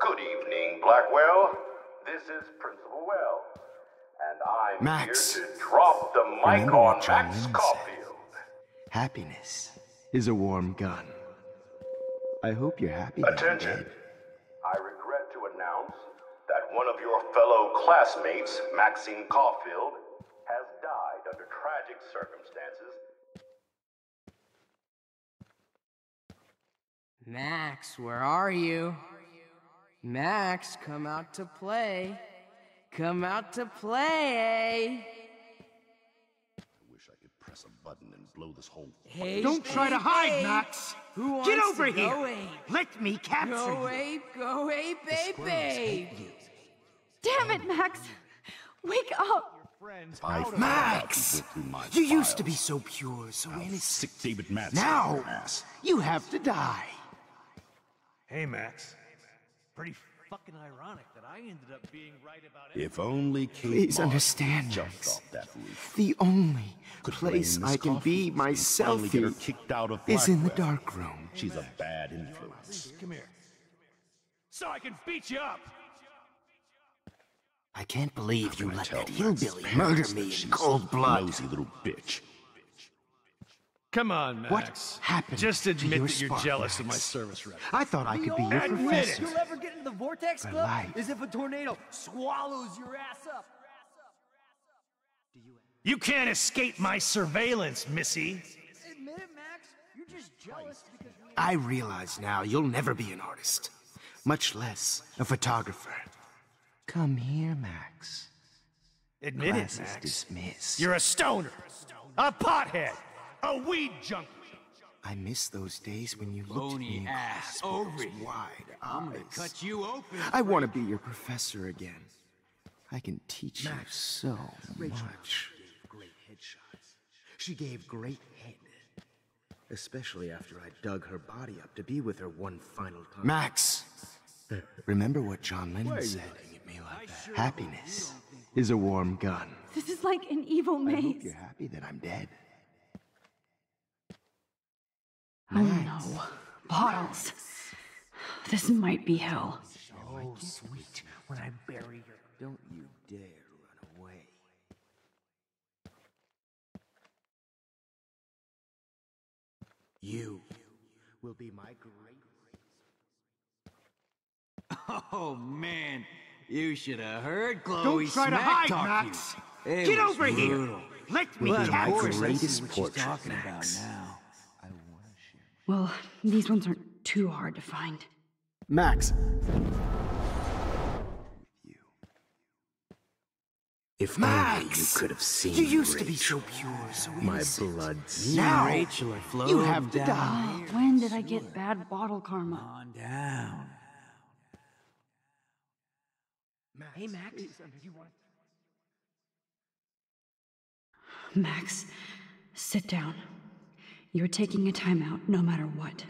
Good evening, Blackwell. This is Principal Well, and I'm Max, here to drop the mic remember on what John Max Lennon said? Caulfield. Happiness is a warm gun. I hope you're happy. that Attention. dead. I regret to announce that one of your fellow classmates, Maxine Caulfield, has died under tragic circumstances. Max, where are you? Max, come out to play. Come out to play. I wish I could press a button and blow this whole Hey, Don't try to hide, baby. Max. Who wants Get over to here. Go ape? Let me capture Go you. ape, go ape, ape, ape. Damn it, Max! Wake up! I Max! you went through my You used to be so pure, so innocent. Sick David Madsen. Now, ass. you have to die. Hey, Max. Pretty fucking ironic that I ended up being right about If only Kate Please Marsh understand, jumped Max. off that roof. The only Could place I can be Caulfield and finally get her myself kicked out of is in the dark room. She's a bad influence. Come here. So I can beat you up. I can't believe you let that Max's hillbilly parents murder me in cold a blood. Nosy little bitch. Come on, Max. What happened Just to admit your that you're spark, jealous of my service record. I thought I could be your Admit professor. it. You'll ever get into the vortex For club life. is if a tornado swallows your ass up. You can't escape my surveillance, Missy. Admit it, Max. You're just jealous because we. I realize now you'll never be an artist, much less a photographer. Come here, Max. Admit Class it, is Max. dismissed. You're a stoner, a pothead, a weed junkie. I miss those days when you looked at me in class with over wide I'm eyes. gonna cut you open. I want to be your professor again. I can teach you so much. Gave Great headshots. She gave great head. Especially after I dug her body up to be with her one final time. Max, remember what John Lennon said? at me like that? Happiness is a warm gun. This is like an evil maze. I hope you're happy that I'm dead. Oh no. Bottles. This might be hell. Oh, sweet. When I bury her. Don't you dare run away. You will be my great. Oh man, you should have heard Chloe Don't try to smack hide, Max. Get was over here. Let me But of capture course, you. I greatest portrait, Max. about now. Well, these ones aren't too hard to find. Max! If Max! only you could have seen You used to be so pure, so My innocent. blood You Now, and Rachel are floating you have to down. die. When did I get bad bottle karma? On down. Hey, Max. You want. Max, sit down. You're taking a timeout no matter what.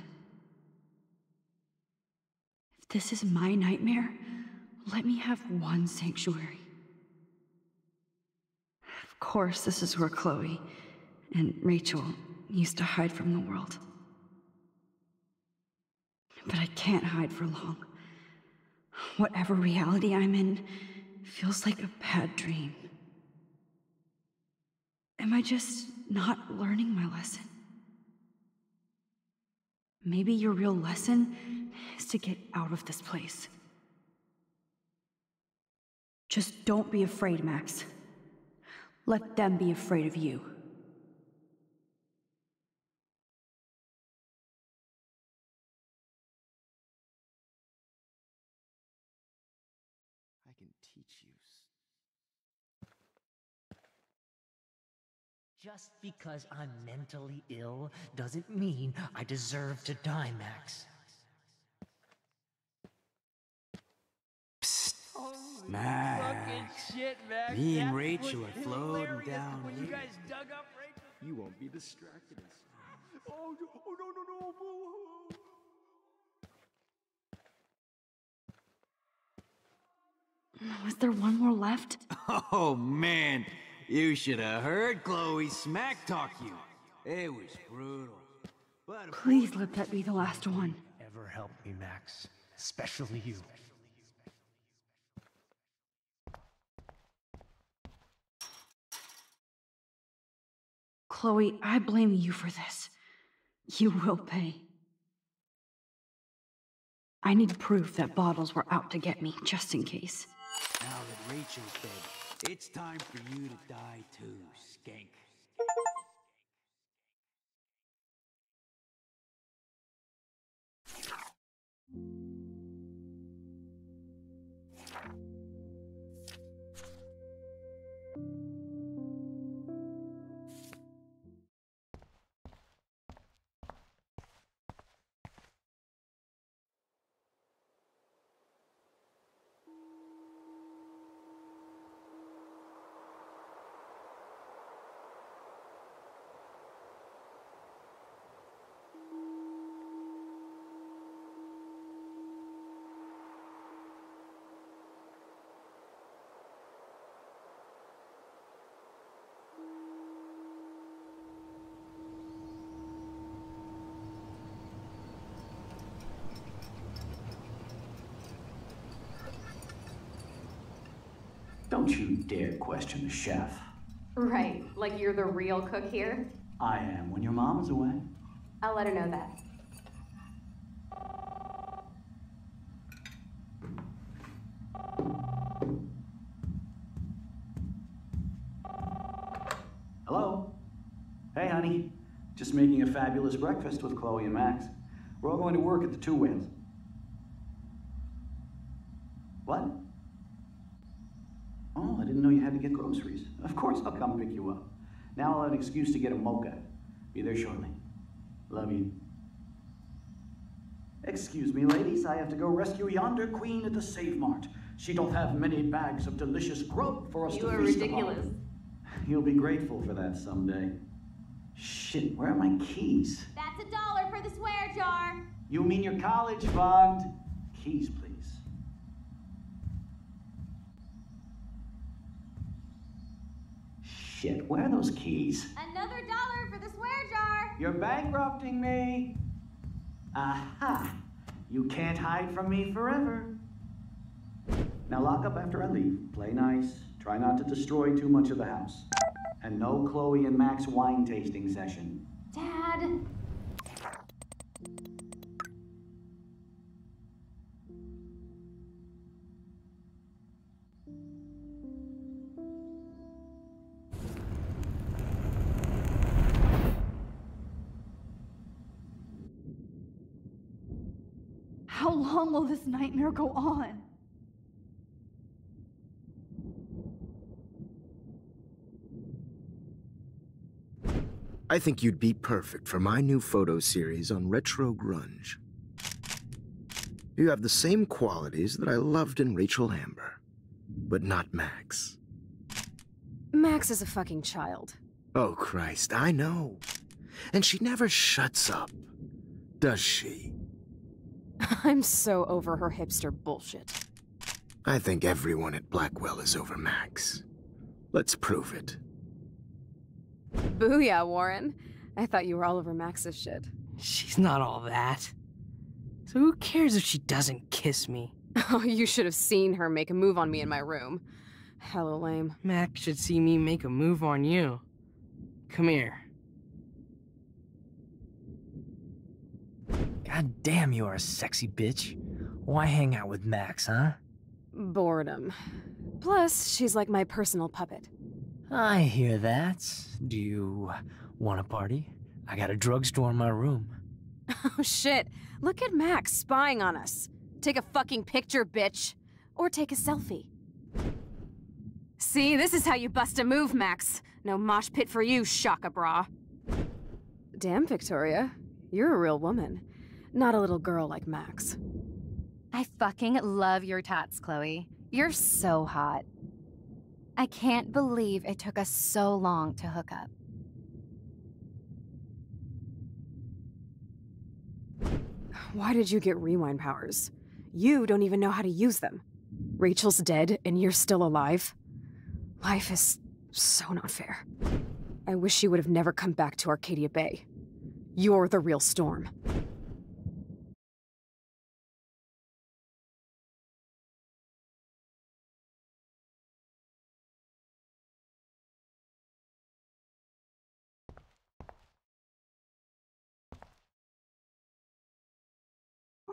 If this is my nightmare, let me have one sanctuary. Of course, this is where Chloe and Rachel used to hide from the world. But I can't hide for long. Whatever reality I'm in feels like a bad dream. Am I just not learning my lesson? Maybe your real lesson is to get out of this place. Just don't be afraid, Max. Let them be afraid of you. Just because I'm mentally ill doesn't mean I deserve to die, Max. Max. shit, Max. Me and That Rachel are floating down when you here. guys dug up Rachel. You won't be distracted. Oh, no, oh, no, no, no. boo. Was there one more left? *laughs* Oh man, you should have heard Chloe smack talk you. It was brutal. But Please let that be the last one. Ever help me, Max. Especially you. Chloe, I blame you for this. You will pay. I need proof that bottles were out to get me, just in case. now that Rachel's dead, it's time for you to die too, skank. Don't you dare question the chef. Right, like you're the real cook here? I am when your mom is away. I'll let her know that. Hello? Hey, honey. Just making a fabulous breakfast with Chloe and Max. We're all going to work at the Two Whales. What? Oh, I didn't know you had to get groceries. Of course I'll come pick you up. Now I'll have an excuse to get a mocha. Be there shortly. Love you. Excuse me, ladies. I have to go rescue yonder queen at the Save Mart. She doth have many bags of delicious grub for us You to are feast ridiculous. upon. You'll be grateful for that someday. Shit, where are my keys? That's a dollar for the swear jar. You mean your college fund? Keys, please. Shit, where are those keys? Another dollar for the swear jar. You're bankrupting me. Aha! You can't hide from me forever. Now lock up after I leave. Play nice. Try not to destroy too much of the house. And no Chloe and Max wine tasting session. Dad. Nightmare go on? I think you'd be perfect for my new photo series on retro grunge. You have the same qualities that I loved in Rachel Amber, but not Max. Max is a fucking child. Oh, Christ, I know. And she never shuts up, does she? *laughs* I'm so over her hipster bullshit. I think everyone at Blackwell is over Max. Let's prove it. Booyah, Warren. I thought you were all over Max's shit. She's not all that. So who cares if she doesn't kiss me? *laughs* Oh, you should have seen her make a move on me in my room. Hella lame. Max should see me make a move on you. Come here. God damn, you are a sexy bitch. Why hang out with Max, huh? Boredom. Plus, she's like my personal puppet. I hear that. Do you want a party? I got a drugstore in my room. *laughs* Oh shit. Look at Max spying on us. Take a fucking picture, bitch. Or take a selfie. See, this is how you bust a move, Max. No mosh pit for you, Shaka Bra. Damn, Victoria. You're a real woman. Not a little girl like Max. I fucking love your tats, Chloe. You're so hot. I can't believe it took us so long to hook up. Why did you get rewind powers? You don't even know how to use them. Rachel's dead and you're still alive. Life is so not fair. I wish you would have never come back to Arcadia Bay. You're the real storm.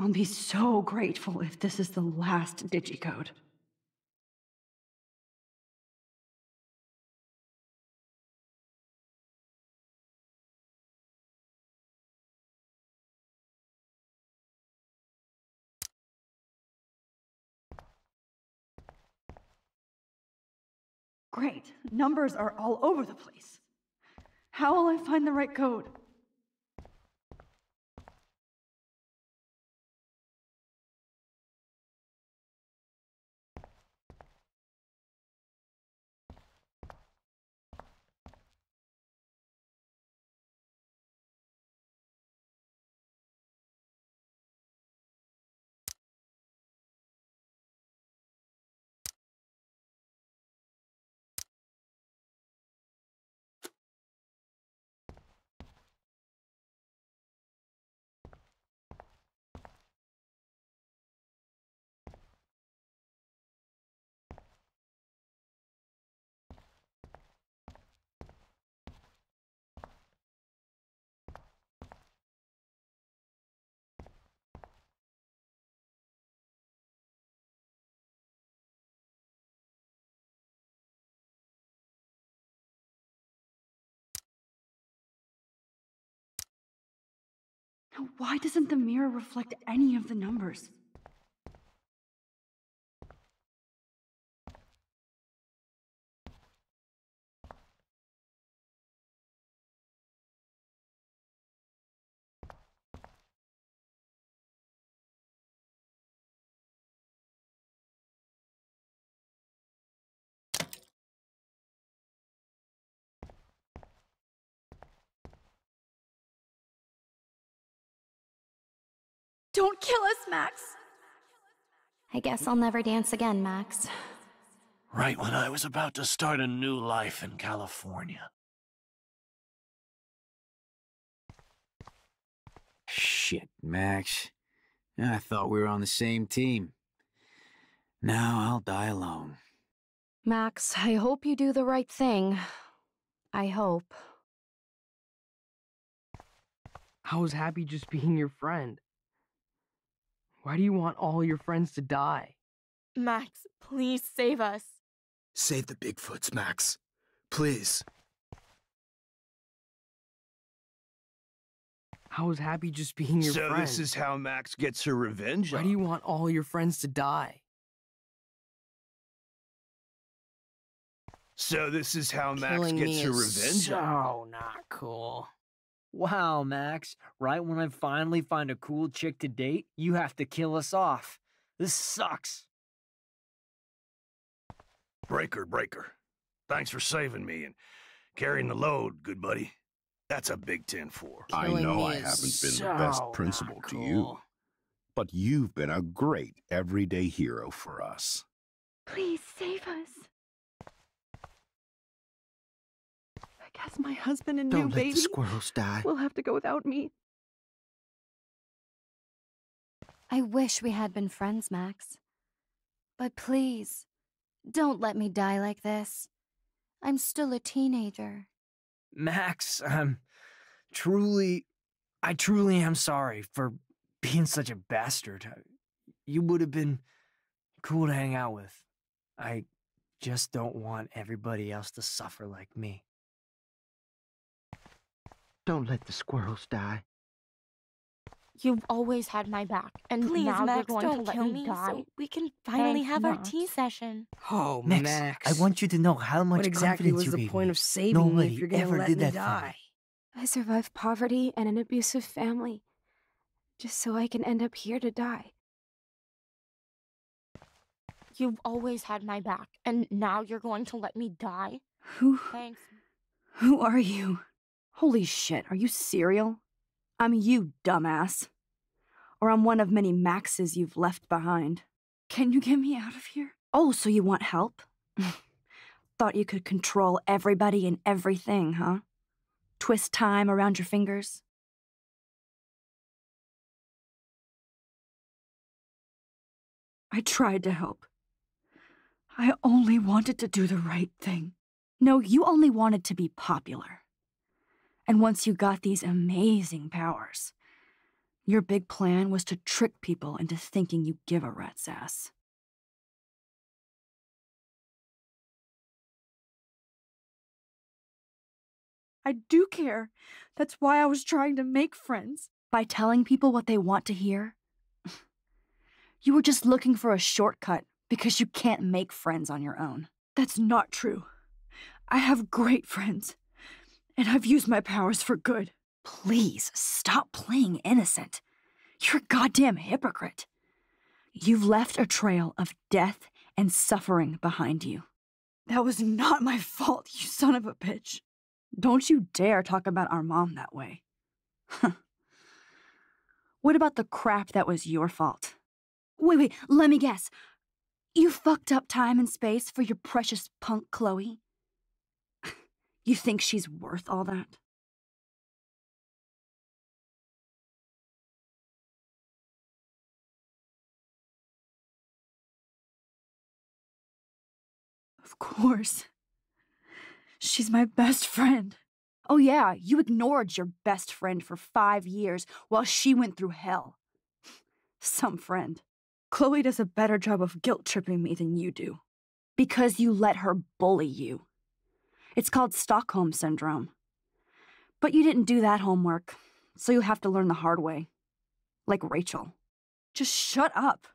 I'll be so grateful if this is the last digicode. Great. Numbers are all over the place. How will I find the right code? Why doesn't the mirror reflect any of the numbers? Don't kill us, Max! I guess I'll never dance again, Max. Right when I was about to start a new life in California. Shit, Max. I thought we were on the same team. Now I'll die alone. Max, I hope you do the right thing. I hope. I was happy just *laughs* being your friend. Why do you want all your friends to die? Max, please save us. Save the Bigfoots, Max. Please. I was happy just being your so friend. this is how Max gets her revenge Why on do you want all your friends to die? So this is how Max gets me her is revenge on so not cool. Wow, Max. Right when I finally find a cool chick to date, you have to kill us off. This sucks. Breaker, breaker. Thanks for saving me and carrying the load, good buddy. That's a big 10-4. I know I haven't been the best principal not to you, but you've been a great everyday hero for us. Please save us. I my husband and Don't new let baby the squirrels die. We'll have to go without me. I wish we had been friends, Max. But please, don't let me die like this. I'm still a teenager. Max, I'm truly, I truly am sorry for being such a bastard. You would have been cool to hang out with. I just don't want everybody else to suffer like me. Don't let the squirrels die. You've always had my back, and Please, now Max, you're going don't to let kill me me die. so we can finally Thanks, have our Max. tea session. Oh, Max, Max, I want you to know how much What exactly confidence was you the gave point me. of saving Nobody me if you're gonna ever let did me that for die? me. I survived poverty and an abusive family just so I can end up here to die. You've always had my back, and now you're going to let me die? Who Thanks. who are you? Holy shit, are you serial? I'm you, dumbass. Or I'm one of many Maxes you've left behind. Can you get me out of here? Oh, so you want help? *laughs* Thought you could control everybody and everything, huh? Twist time around your fingers? I tried to help. I only wanted to do the right thing. No, you only wanted to be popular. And once you got these amazing powers, your big plan was to trick people into thinking you give a rat's ass. I do care. That's why I was trying to make friends. By telling people what they want to hear? You were just looking for a shortcut because you can't make friends on your own. That's not true. I have great friends, and I've used my powers for good. Please stop playing innocent. You're a goddamn hypocrite. You've left a trail of death and suffering behind you. That was not my fault, you son of a bitch. Don't you dare talk about our mom that way. what about the crap that was your fault? Wait, wait, let me guess. You fucked up time and space for your precious punk Chloe? You think she's worth all that? Of course. She's my best friend. Oh, yeah, you ignored your best friend for five years while she went through hell. Some friend. Chloe does a better job of guilt tripping me than you do. Because you let her bully you. It's called Stockholm Syndrome. But you didn't do that homework, so you'll have to learn the hard way. Like Rachel. Just shut up.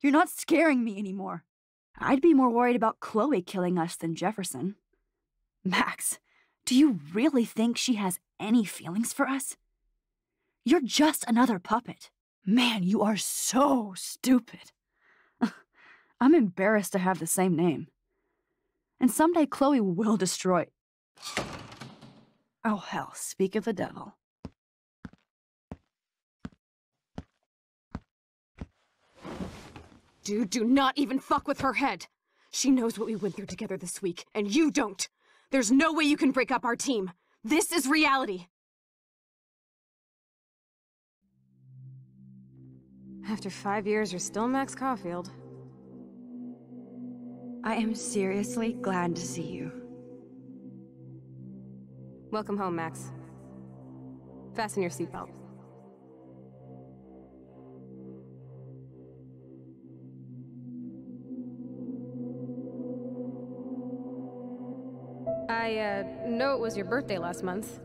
You're not scaring me anymore. I'd be more worried about Chloe killing us than Jefferson. Max, do you really think she has any feelings for us? You're just another puppet. Man, you are so stupid. *laughs* I'm embarrassed to have the same name. And someday Chloe will destroy. Oh, hell, speak of the devil. Dude, do not even fuck with her head. She knows what we went through together this week, and you don't. There's no way you can break up our team. This is reality. After five years, you're still Max Caulfield. I am seriously glad to see you. Welcome home, Max. Fasten your seatbelt. I, uh, know it was your birthday last month.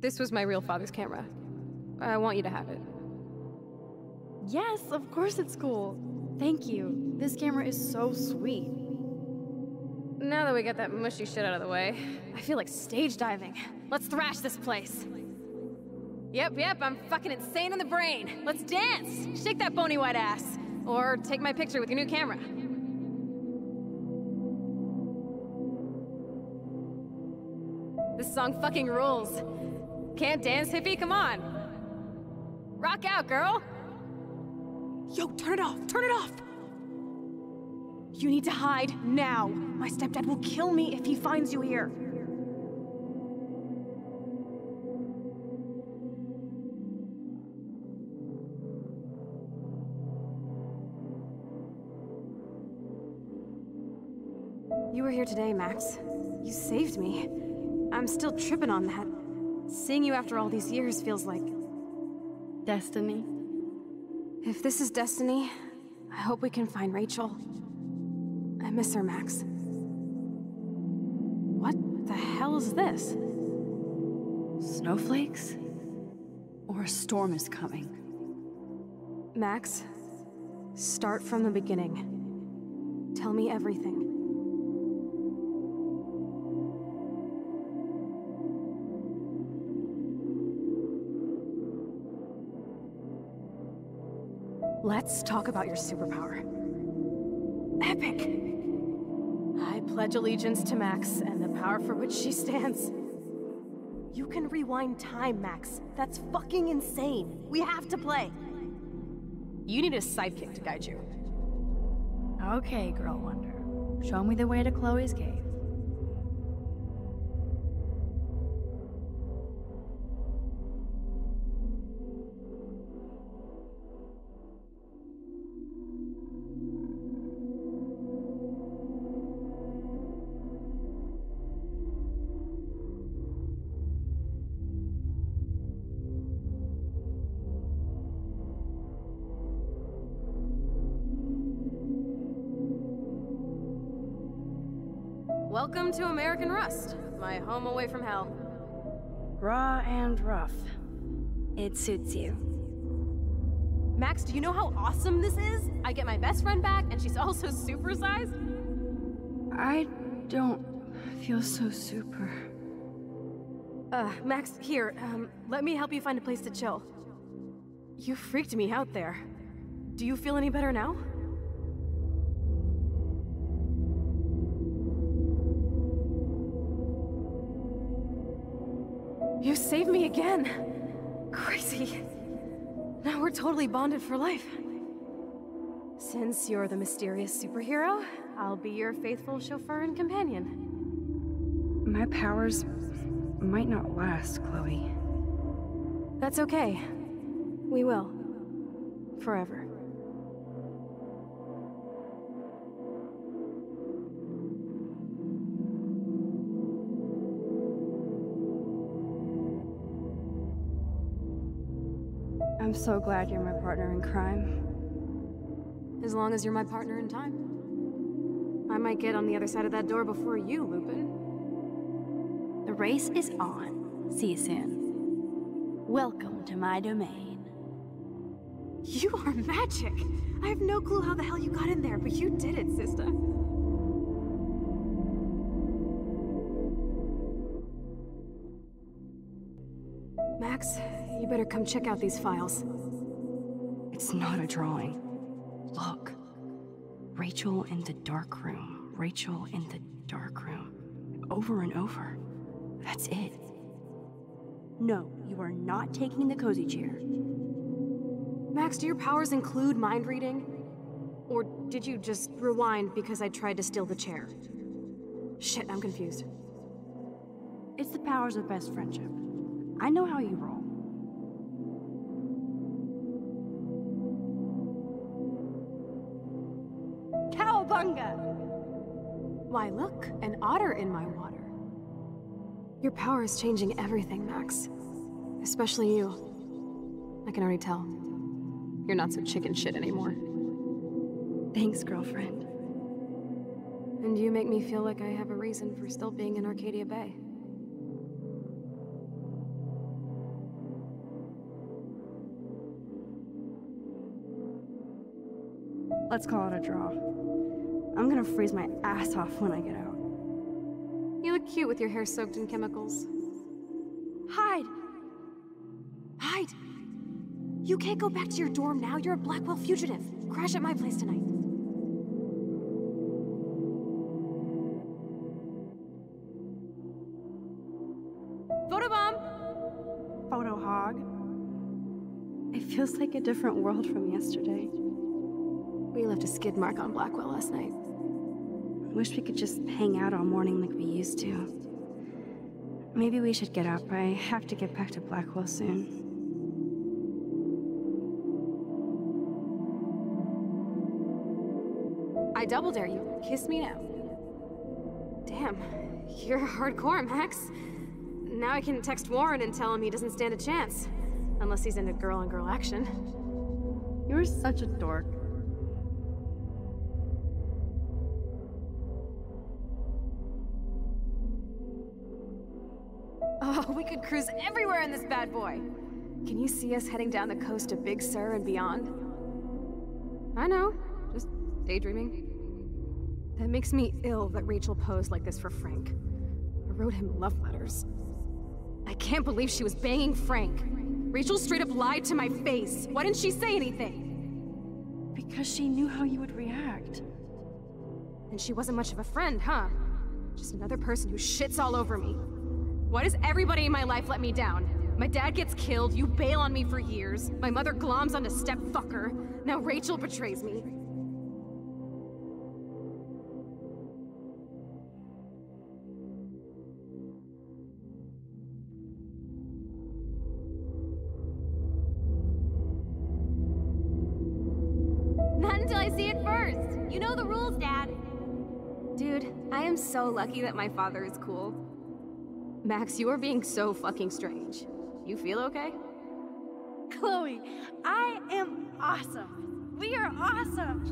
This was my real father's camera. I want you to have it. Yes, of course it's cool. Thank you. This camera is so sweet. Now that we got that mushy shit out of the way, I feel like stage diving. Let's thrash this place. Yep, yep, I'm fucking insane in the brain. Let's dance! Shake that bony white ass. Or take my picture with your new camera. This song fucking rules. Can't dance, hippie? Come on. Rock out, girl. Yo, turn it off! Turn it off! You need to hide now. My stepdad will kill me if he finds you here. You were here today, Max. You saved me. I'm still tripping on that. Seeing you after all these years feels like. Destiny? If this is destiny, I hope we can find Rachel. I miss her, Max. What the hell is this? Snowflakes? Or a storm is coming? Max, start from the beginning. Tell me everything. Let's talk about your superpower. Epic! I pledge allegiance to Max and the power for which she stands. You can rewind time, Max. That's fucking insane. We have to play. You need a sidekick to guide you. Okay, Girl Wonder. Show me the way to Chloe's cave. Welcome to American Rust, my home away from hell. Raw and rough. It suits you. Max, do you know how awesome this is? I get my best friend back, and she's also *laughs* supersized. I don't feel so super. Uh, Max, here, um, let me help you find a place to chill. You freaked me out there. Do you feel any better now? Again! Crazy. Now we're totally bonded for life. Since you're the mysterious superhero, I'll be your faithful chauffeur and companion. My powers might not last, Chloe. That's okay. We will. Forever. So glad you're my partner in crime. As long as you're my partner in time. I might get on the other side of that door before you, Lupin. The race is on. See you soon. Welcome to my domain. You are magic! I have no clue how the hell you got in there, but you did it, sister. Max, you better come check out these files. It's not a drawing. Look. Rachel in the dark room. Rachel in the dark room. Over and over. That's it. No, you are not taking the cozy chair. Max, do your powers include mind reading? Or did you just rewind because I tried to steal the chair? Shit, I'm confused. It's the powers of best friendship. I know how you roll. Why, look, an otter in my water. Your power is changing everything, Max. Especially you. I can already tell. You're not so chicken shit anymore. Thanks, girlfriend. And you make me feel like I have a reason for still being in Arcadia Bay. Let's call it a draw. I'm gonna freeze my ass off when I get out. You look cute with your hair soaked in chemicals. Hide! Hide! You can't go back to your dorm now. You're a Blackwell fugitive. Crash at my place tonight. Photobomb! Photo hog. It feels like a different world from yesterday. Left a skid mark on Blackwell last night. Wish we could just hang out all morning like we used to. Maybe we should get up. I have to get back to Blackwell soon. I double dare you. Kiss me now. Damn, you're hardcore, Max. Now I can text Warren and tell him he doesn't stand a chance. Unless he's into girl on girl action. You're such a dork. Cruise everywhere in this bad boy. Can you see us heading down the coast of Big Sur and beyond? I know, just daydreaming. That makes me ill that Rachel posed like this for Frank. I wrote him love letters. I can't believe she was banging Frank. Rachel straight up lied to my face. Why didn't she say anything? Because she knew how you would react. And she wasn't much of a friend, huh? Just another person who shits all over me. Why does everybody in my life let me down? My dad gets killed, you bail on me for years, my mother gloms onto stepfucker, now Rachel betrays me. Not until I see it first. You know the rules, Dad. Dude, I am so lucky that my father is cool. Max, you are being so fucking strange. You feel okay? Chloe, I am awesome. We are awesome.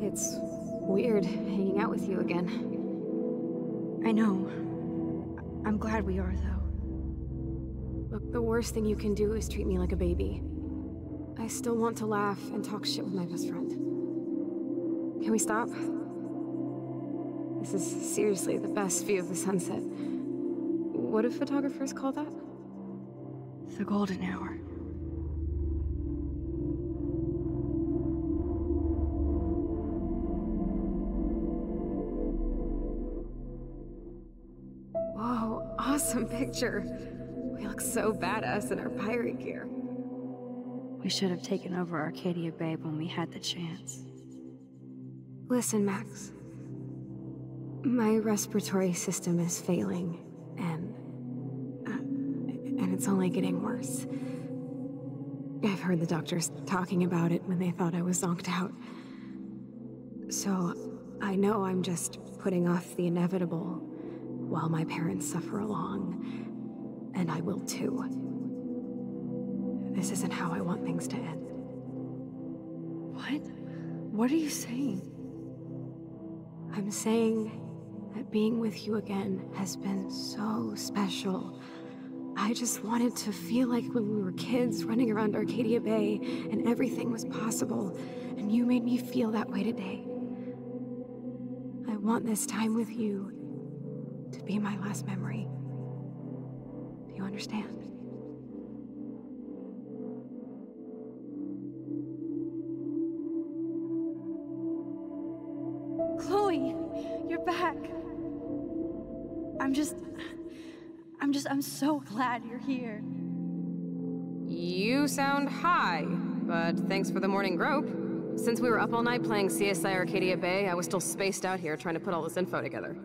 It's weird hanging out with you again. I know. I'm glad we are, though. The worst thing you can do is treat me like a baby. I still want to laugh and talk shit with my best friend. Can we stop? This is seriously the best view of the sunset. What do photographers call that? The golden hour. Whoa, awesome picture. We look so badass in our pirate gear. We should have taken over Arcadia Bay when we had the chance. Listen, Max. My respiratory system is failing, and. Uh, and it's only getting worse. I've heard the doctors talking about it when they thought I was zonked out. So, I know I'm just putting off the inevitable while my parents suffer along, and I will too. This isn't how I want things to end. What? What are you saying? I'm saying that being with you again has been so special. I just wanted to feel like when we were kids running around Arcadia Bay and everything was possible, and you made me feel that way today. I want this time with you to be my last memory. Do you understand? Chloe, you're back. I'm just. I'm just. I'm so glad you're here. You sound high, but thanks for the morning grope. Since we were up all night playing CSI Arcadia Bay, I was still spaced out here trying to put all this info together.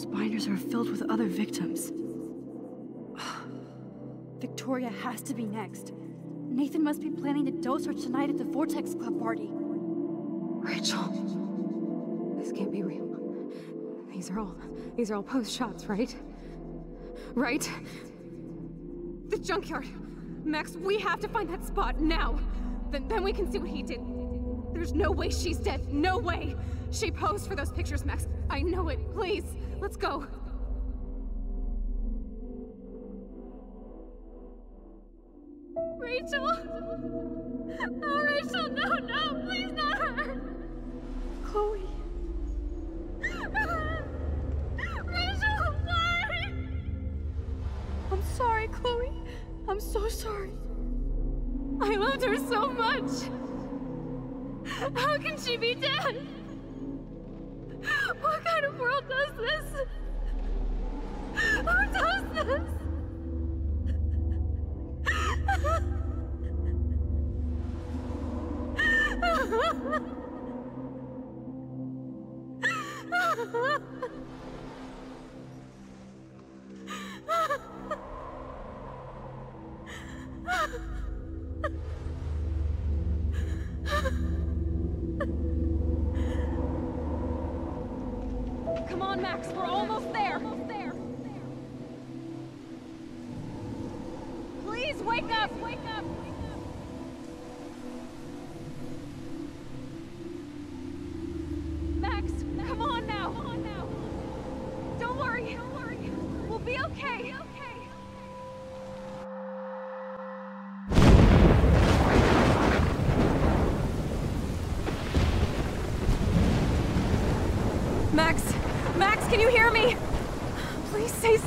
Those binders are filled with other victims. *sighs* Victoria has to be next. Nathan must be planning to dose her tonight at the Vortex Club party. Rachel. This can't be real. These are all. These are all post shots, right? Right? The junkyard. Max, we have to find that spot now. Then, then we can see what he did. There's no way she's dead. No way. She posed for those pictures, Max. I know it. Please, let's go. Rachel! No, Rachel, no, no, please not her! Chloe. Rachel, why? I'm sorry, Chloe. I'm so sorry. I loved her so much. How can she be dead? World does this? Who does this? Come *laughs*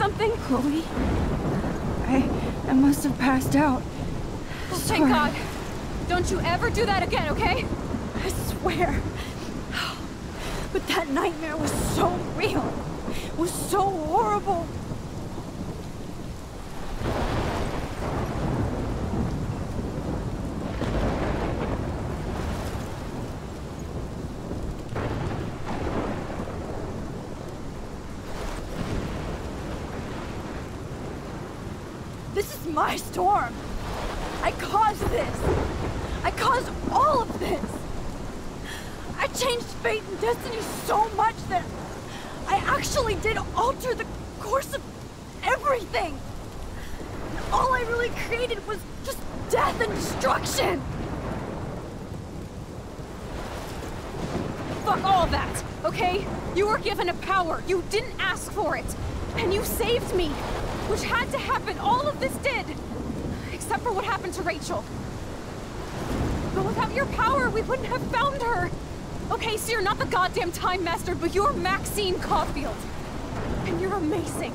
something. Chloe? I... I must have passed out. Oh, thank God. Don't you ever do that again, okay? I swear. But that nightmare was so real. It was so horrible. This is my storm. I caused this. I caused all of this. I changed fate and destiny so much that I actually did alter the course of everything. All I really created was just death and destruction. Fuck all that, okay? You were given a power. You didn't ask for it. And you saved me. Which had to happen. All of this did. Except for what happened to Rachel. But without your power, we wouldn't have found her. Okay, so you're not the goddamn Time Master, but you're Maxine Caulfield. And you're amazing.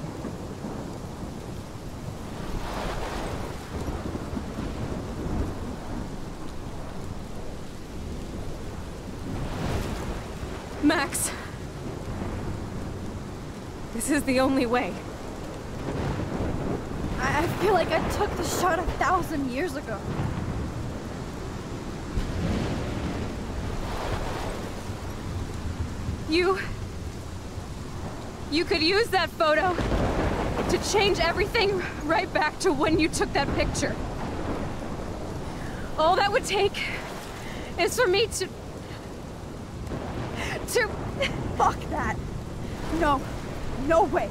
Max. This is the only way. I I feel like I took the shot a thousand years ago. You... You could use that photo to change everything right back to when you took that picture. All that would take is for me to... to... *laughs* Fuck that. No, no way.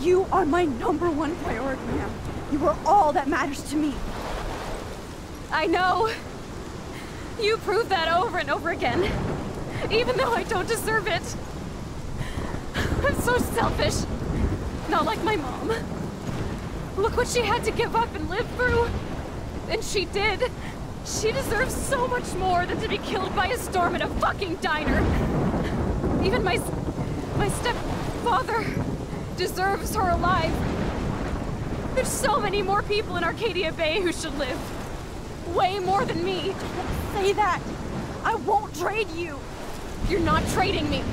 You are my number one priority now. You are all that matters to me. I know. You proved that over and over again. Even though I don't deserve it. I'm so selfish. Not like my mom. Look what she had to give up and live through. And she did. She deserves so much more than to be killed by a storm in a fucking diner. Even my my stepfather deserves her alive. There's so many more people in Arcadia Bay who should live. Way more than me. Say that. I won't trade you. You're not trading me.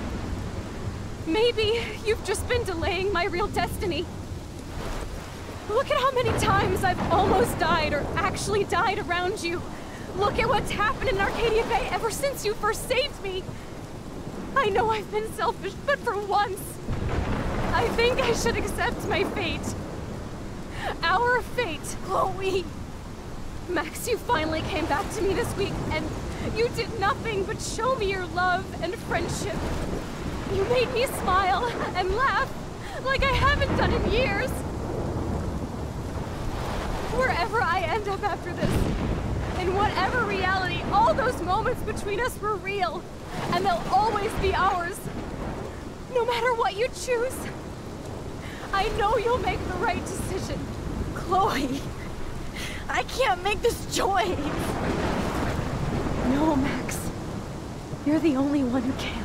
Maybe you've just been delaying my real destiny. Look at how many times I've almost died or actually died around you. Look at what's happened in Arcadia Bay ever since you first saved me. I know I've been selfish, but for once, I think I should accept my fate. Our fate. Chloe! Max, you finally came back to me this week, and you did nothing but show me your love and friendship. You made me smile and laugh like I haven't done in years. Wherever I end up after this, in whatever reality, all those moments between us were real, and they'll always be ours. No matter what you choose, I know you'll make the right decision. Chloe! I can't make this choice! No, Max. You're the only one who can.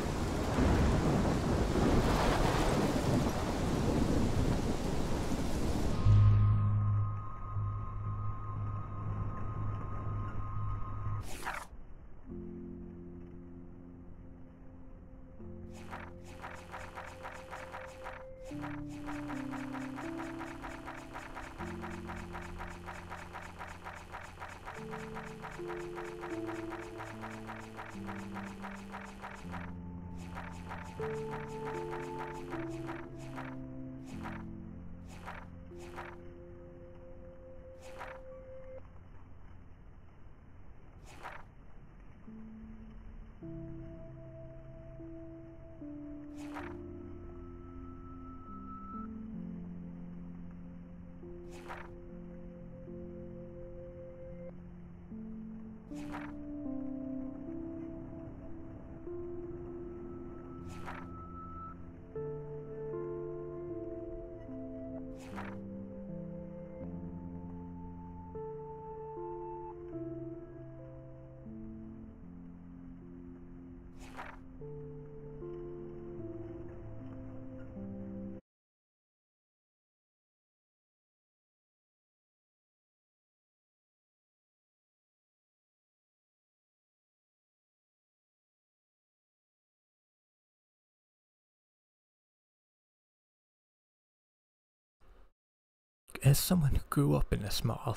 As someone who grew up in a small,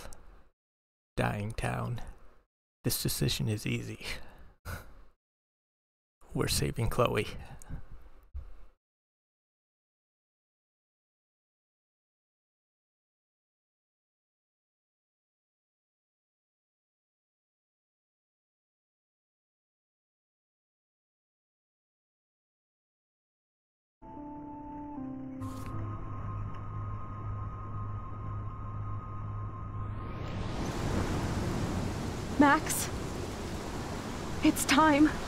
dying town, this decision is easy. *laughs* We're saving Chloe. Time.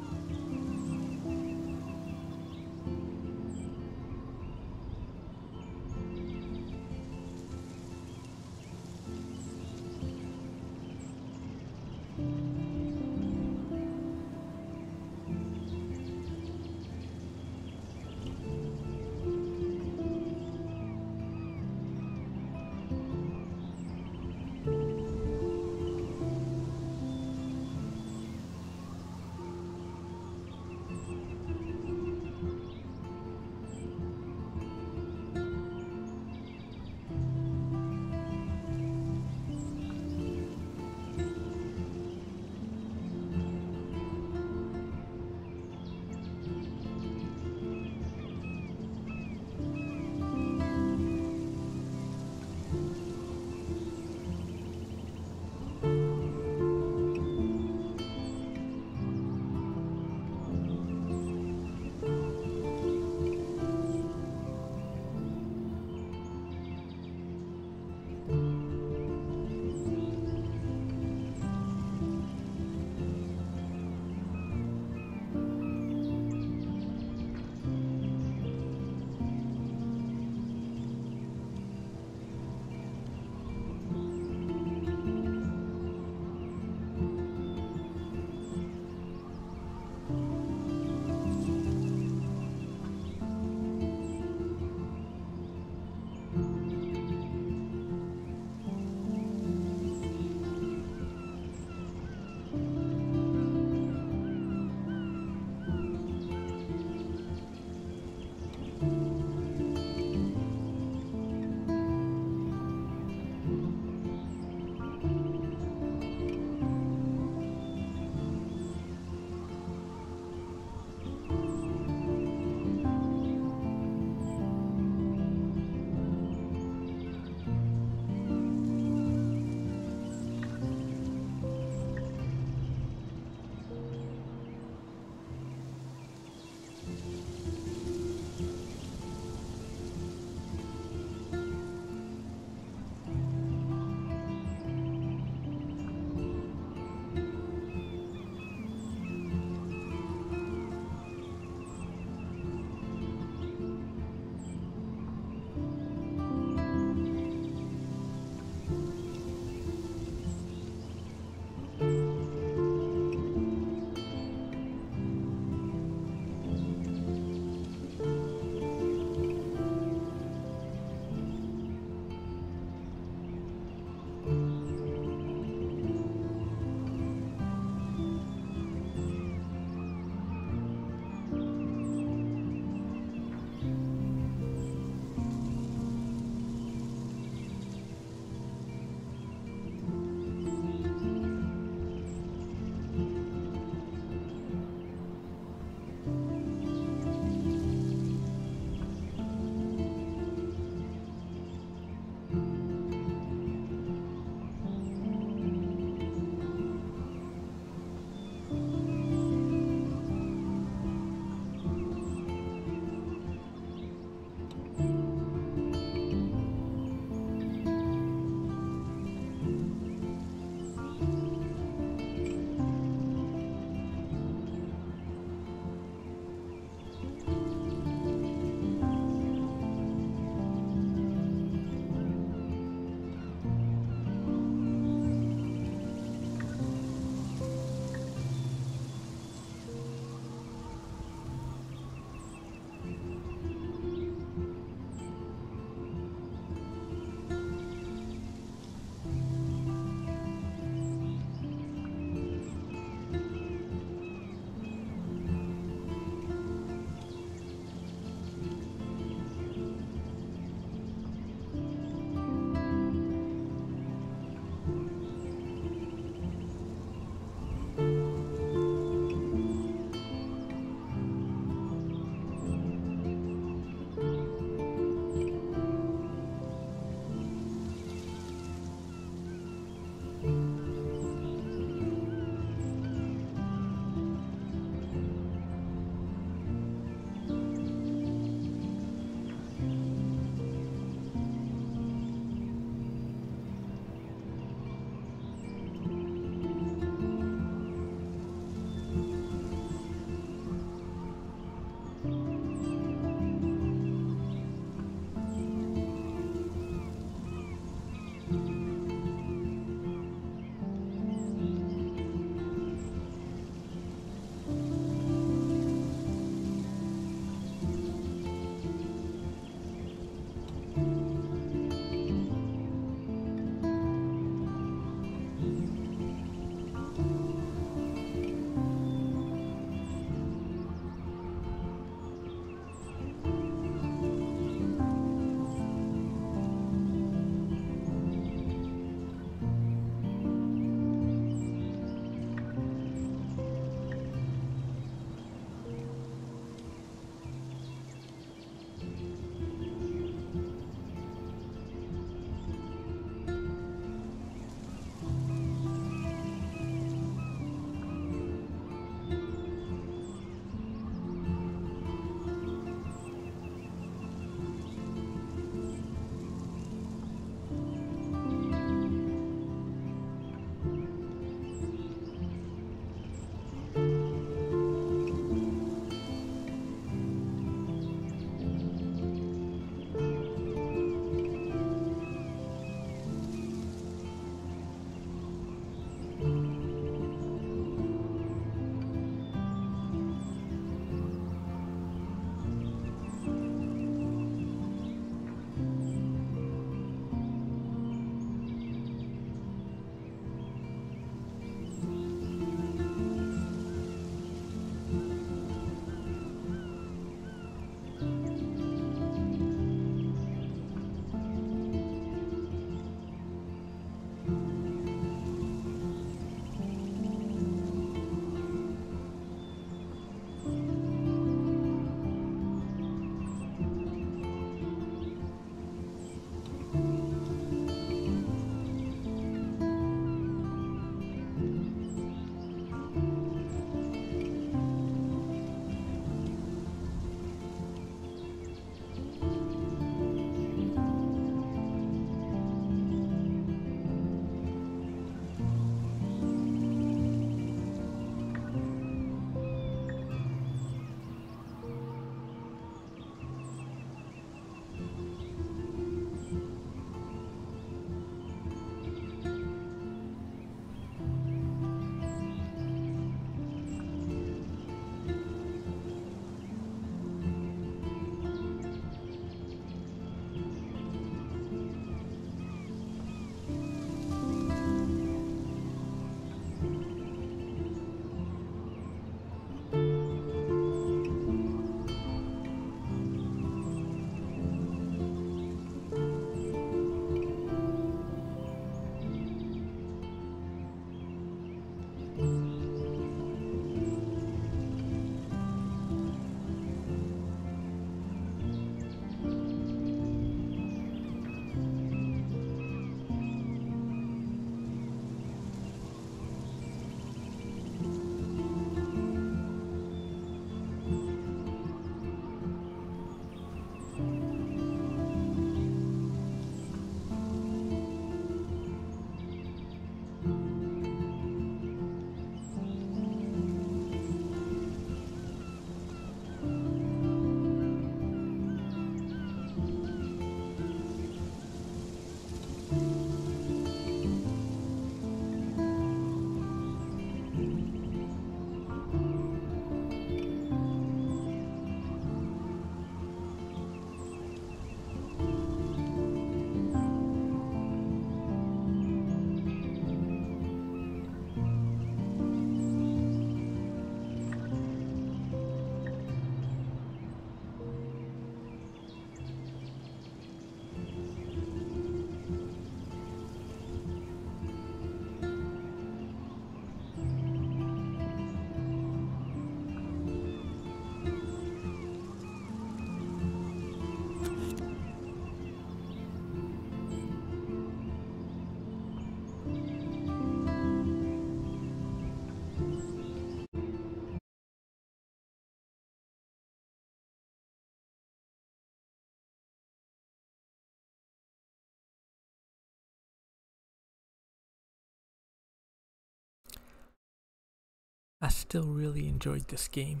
Still really enjoyed this game,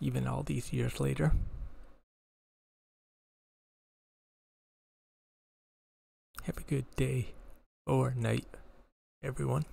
even all these years later. Have a good day or night, everyone.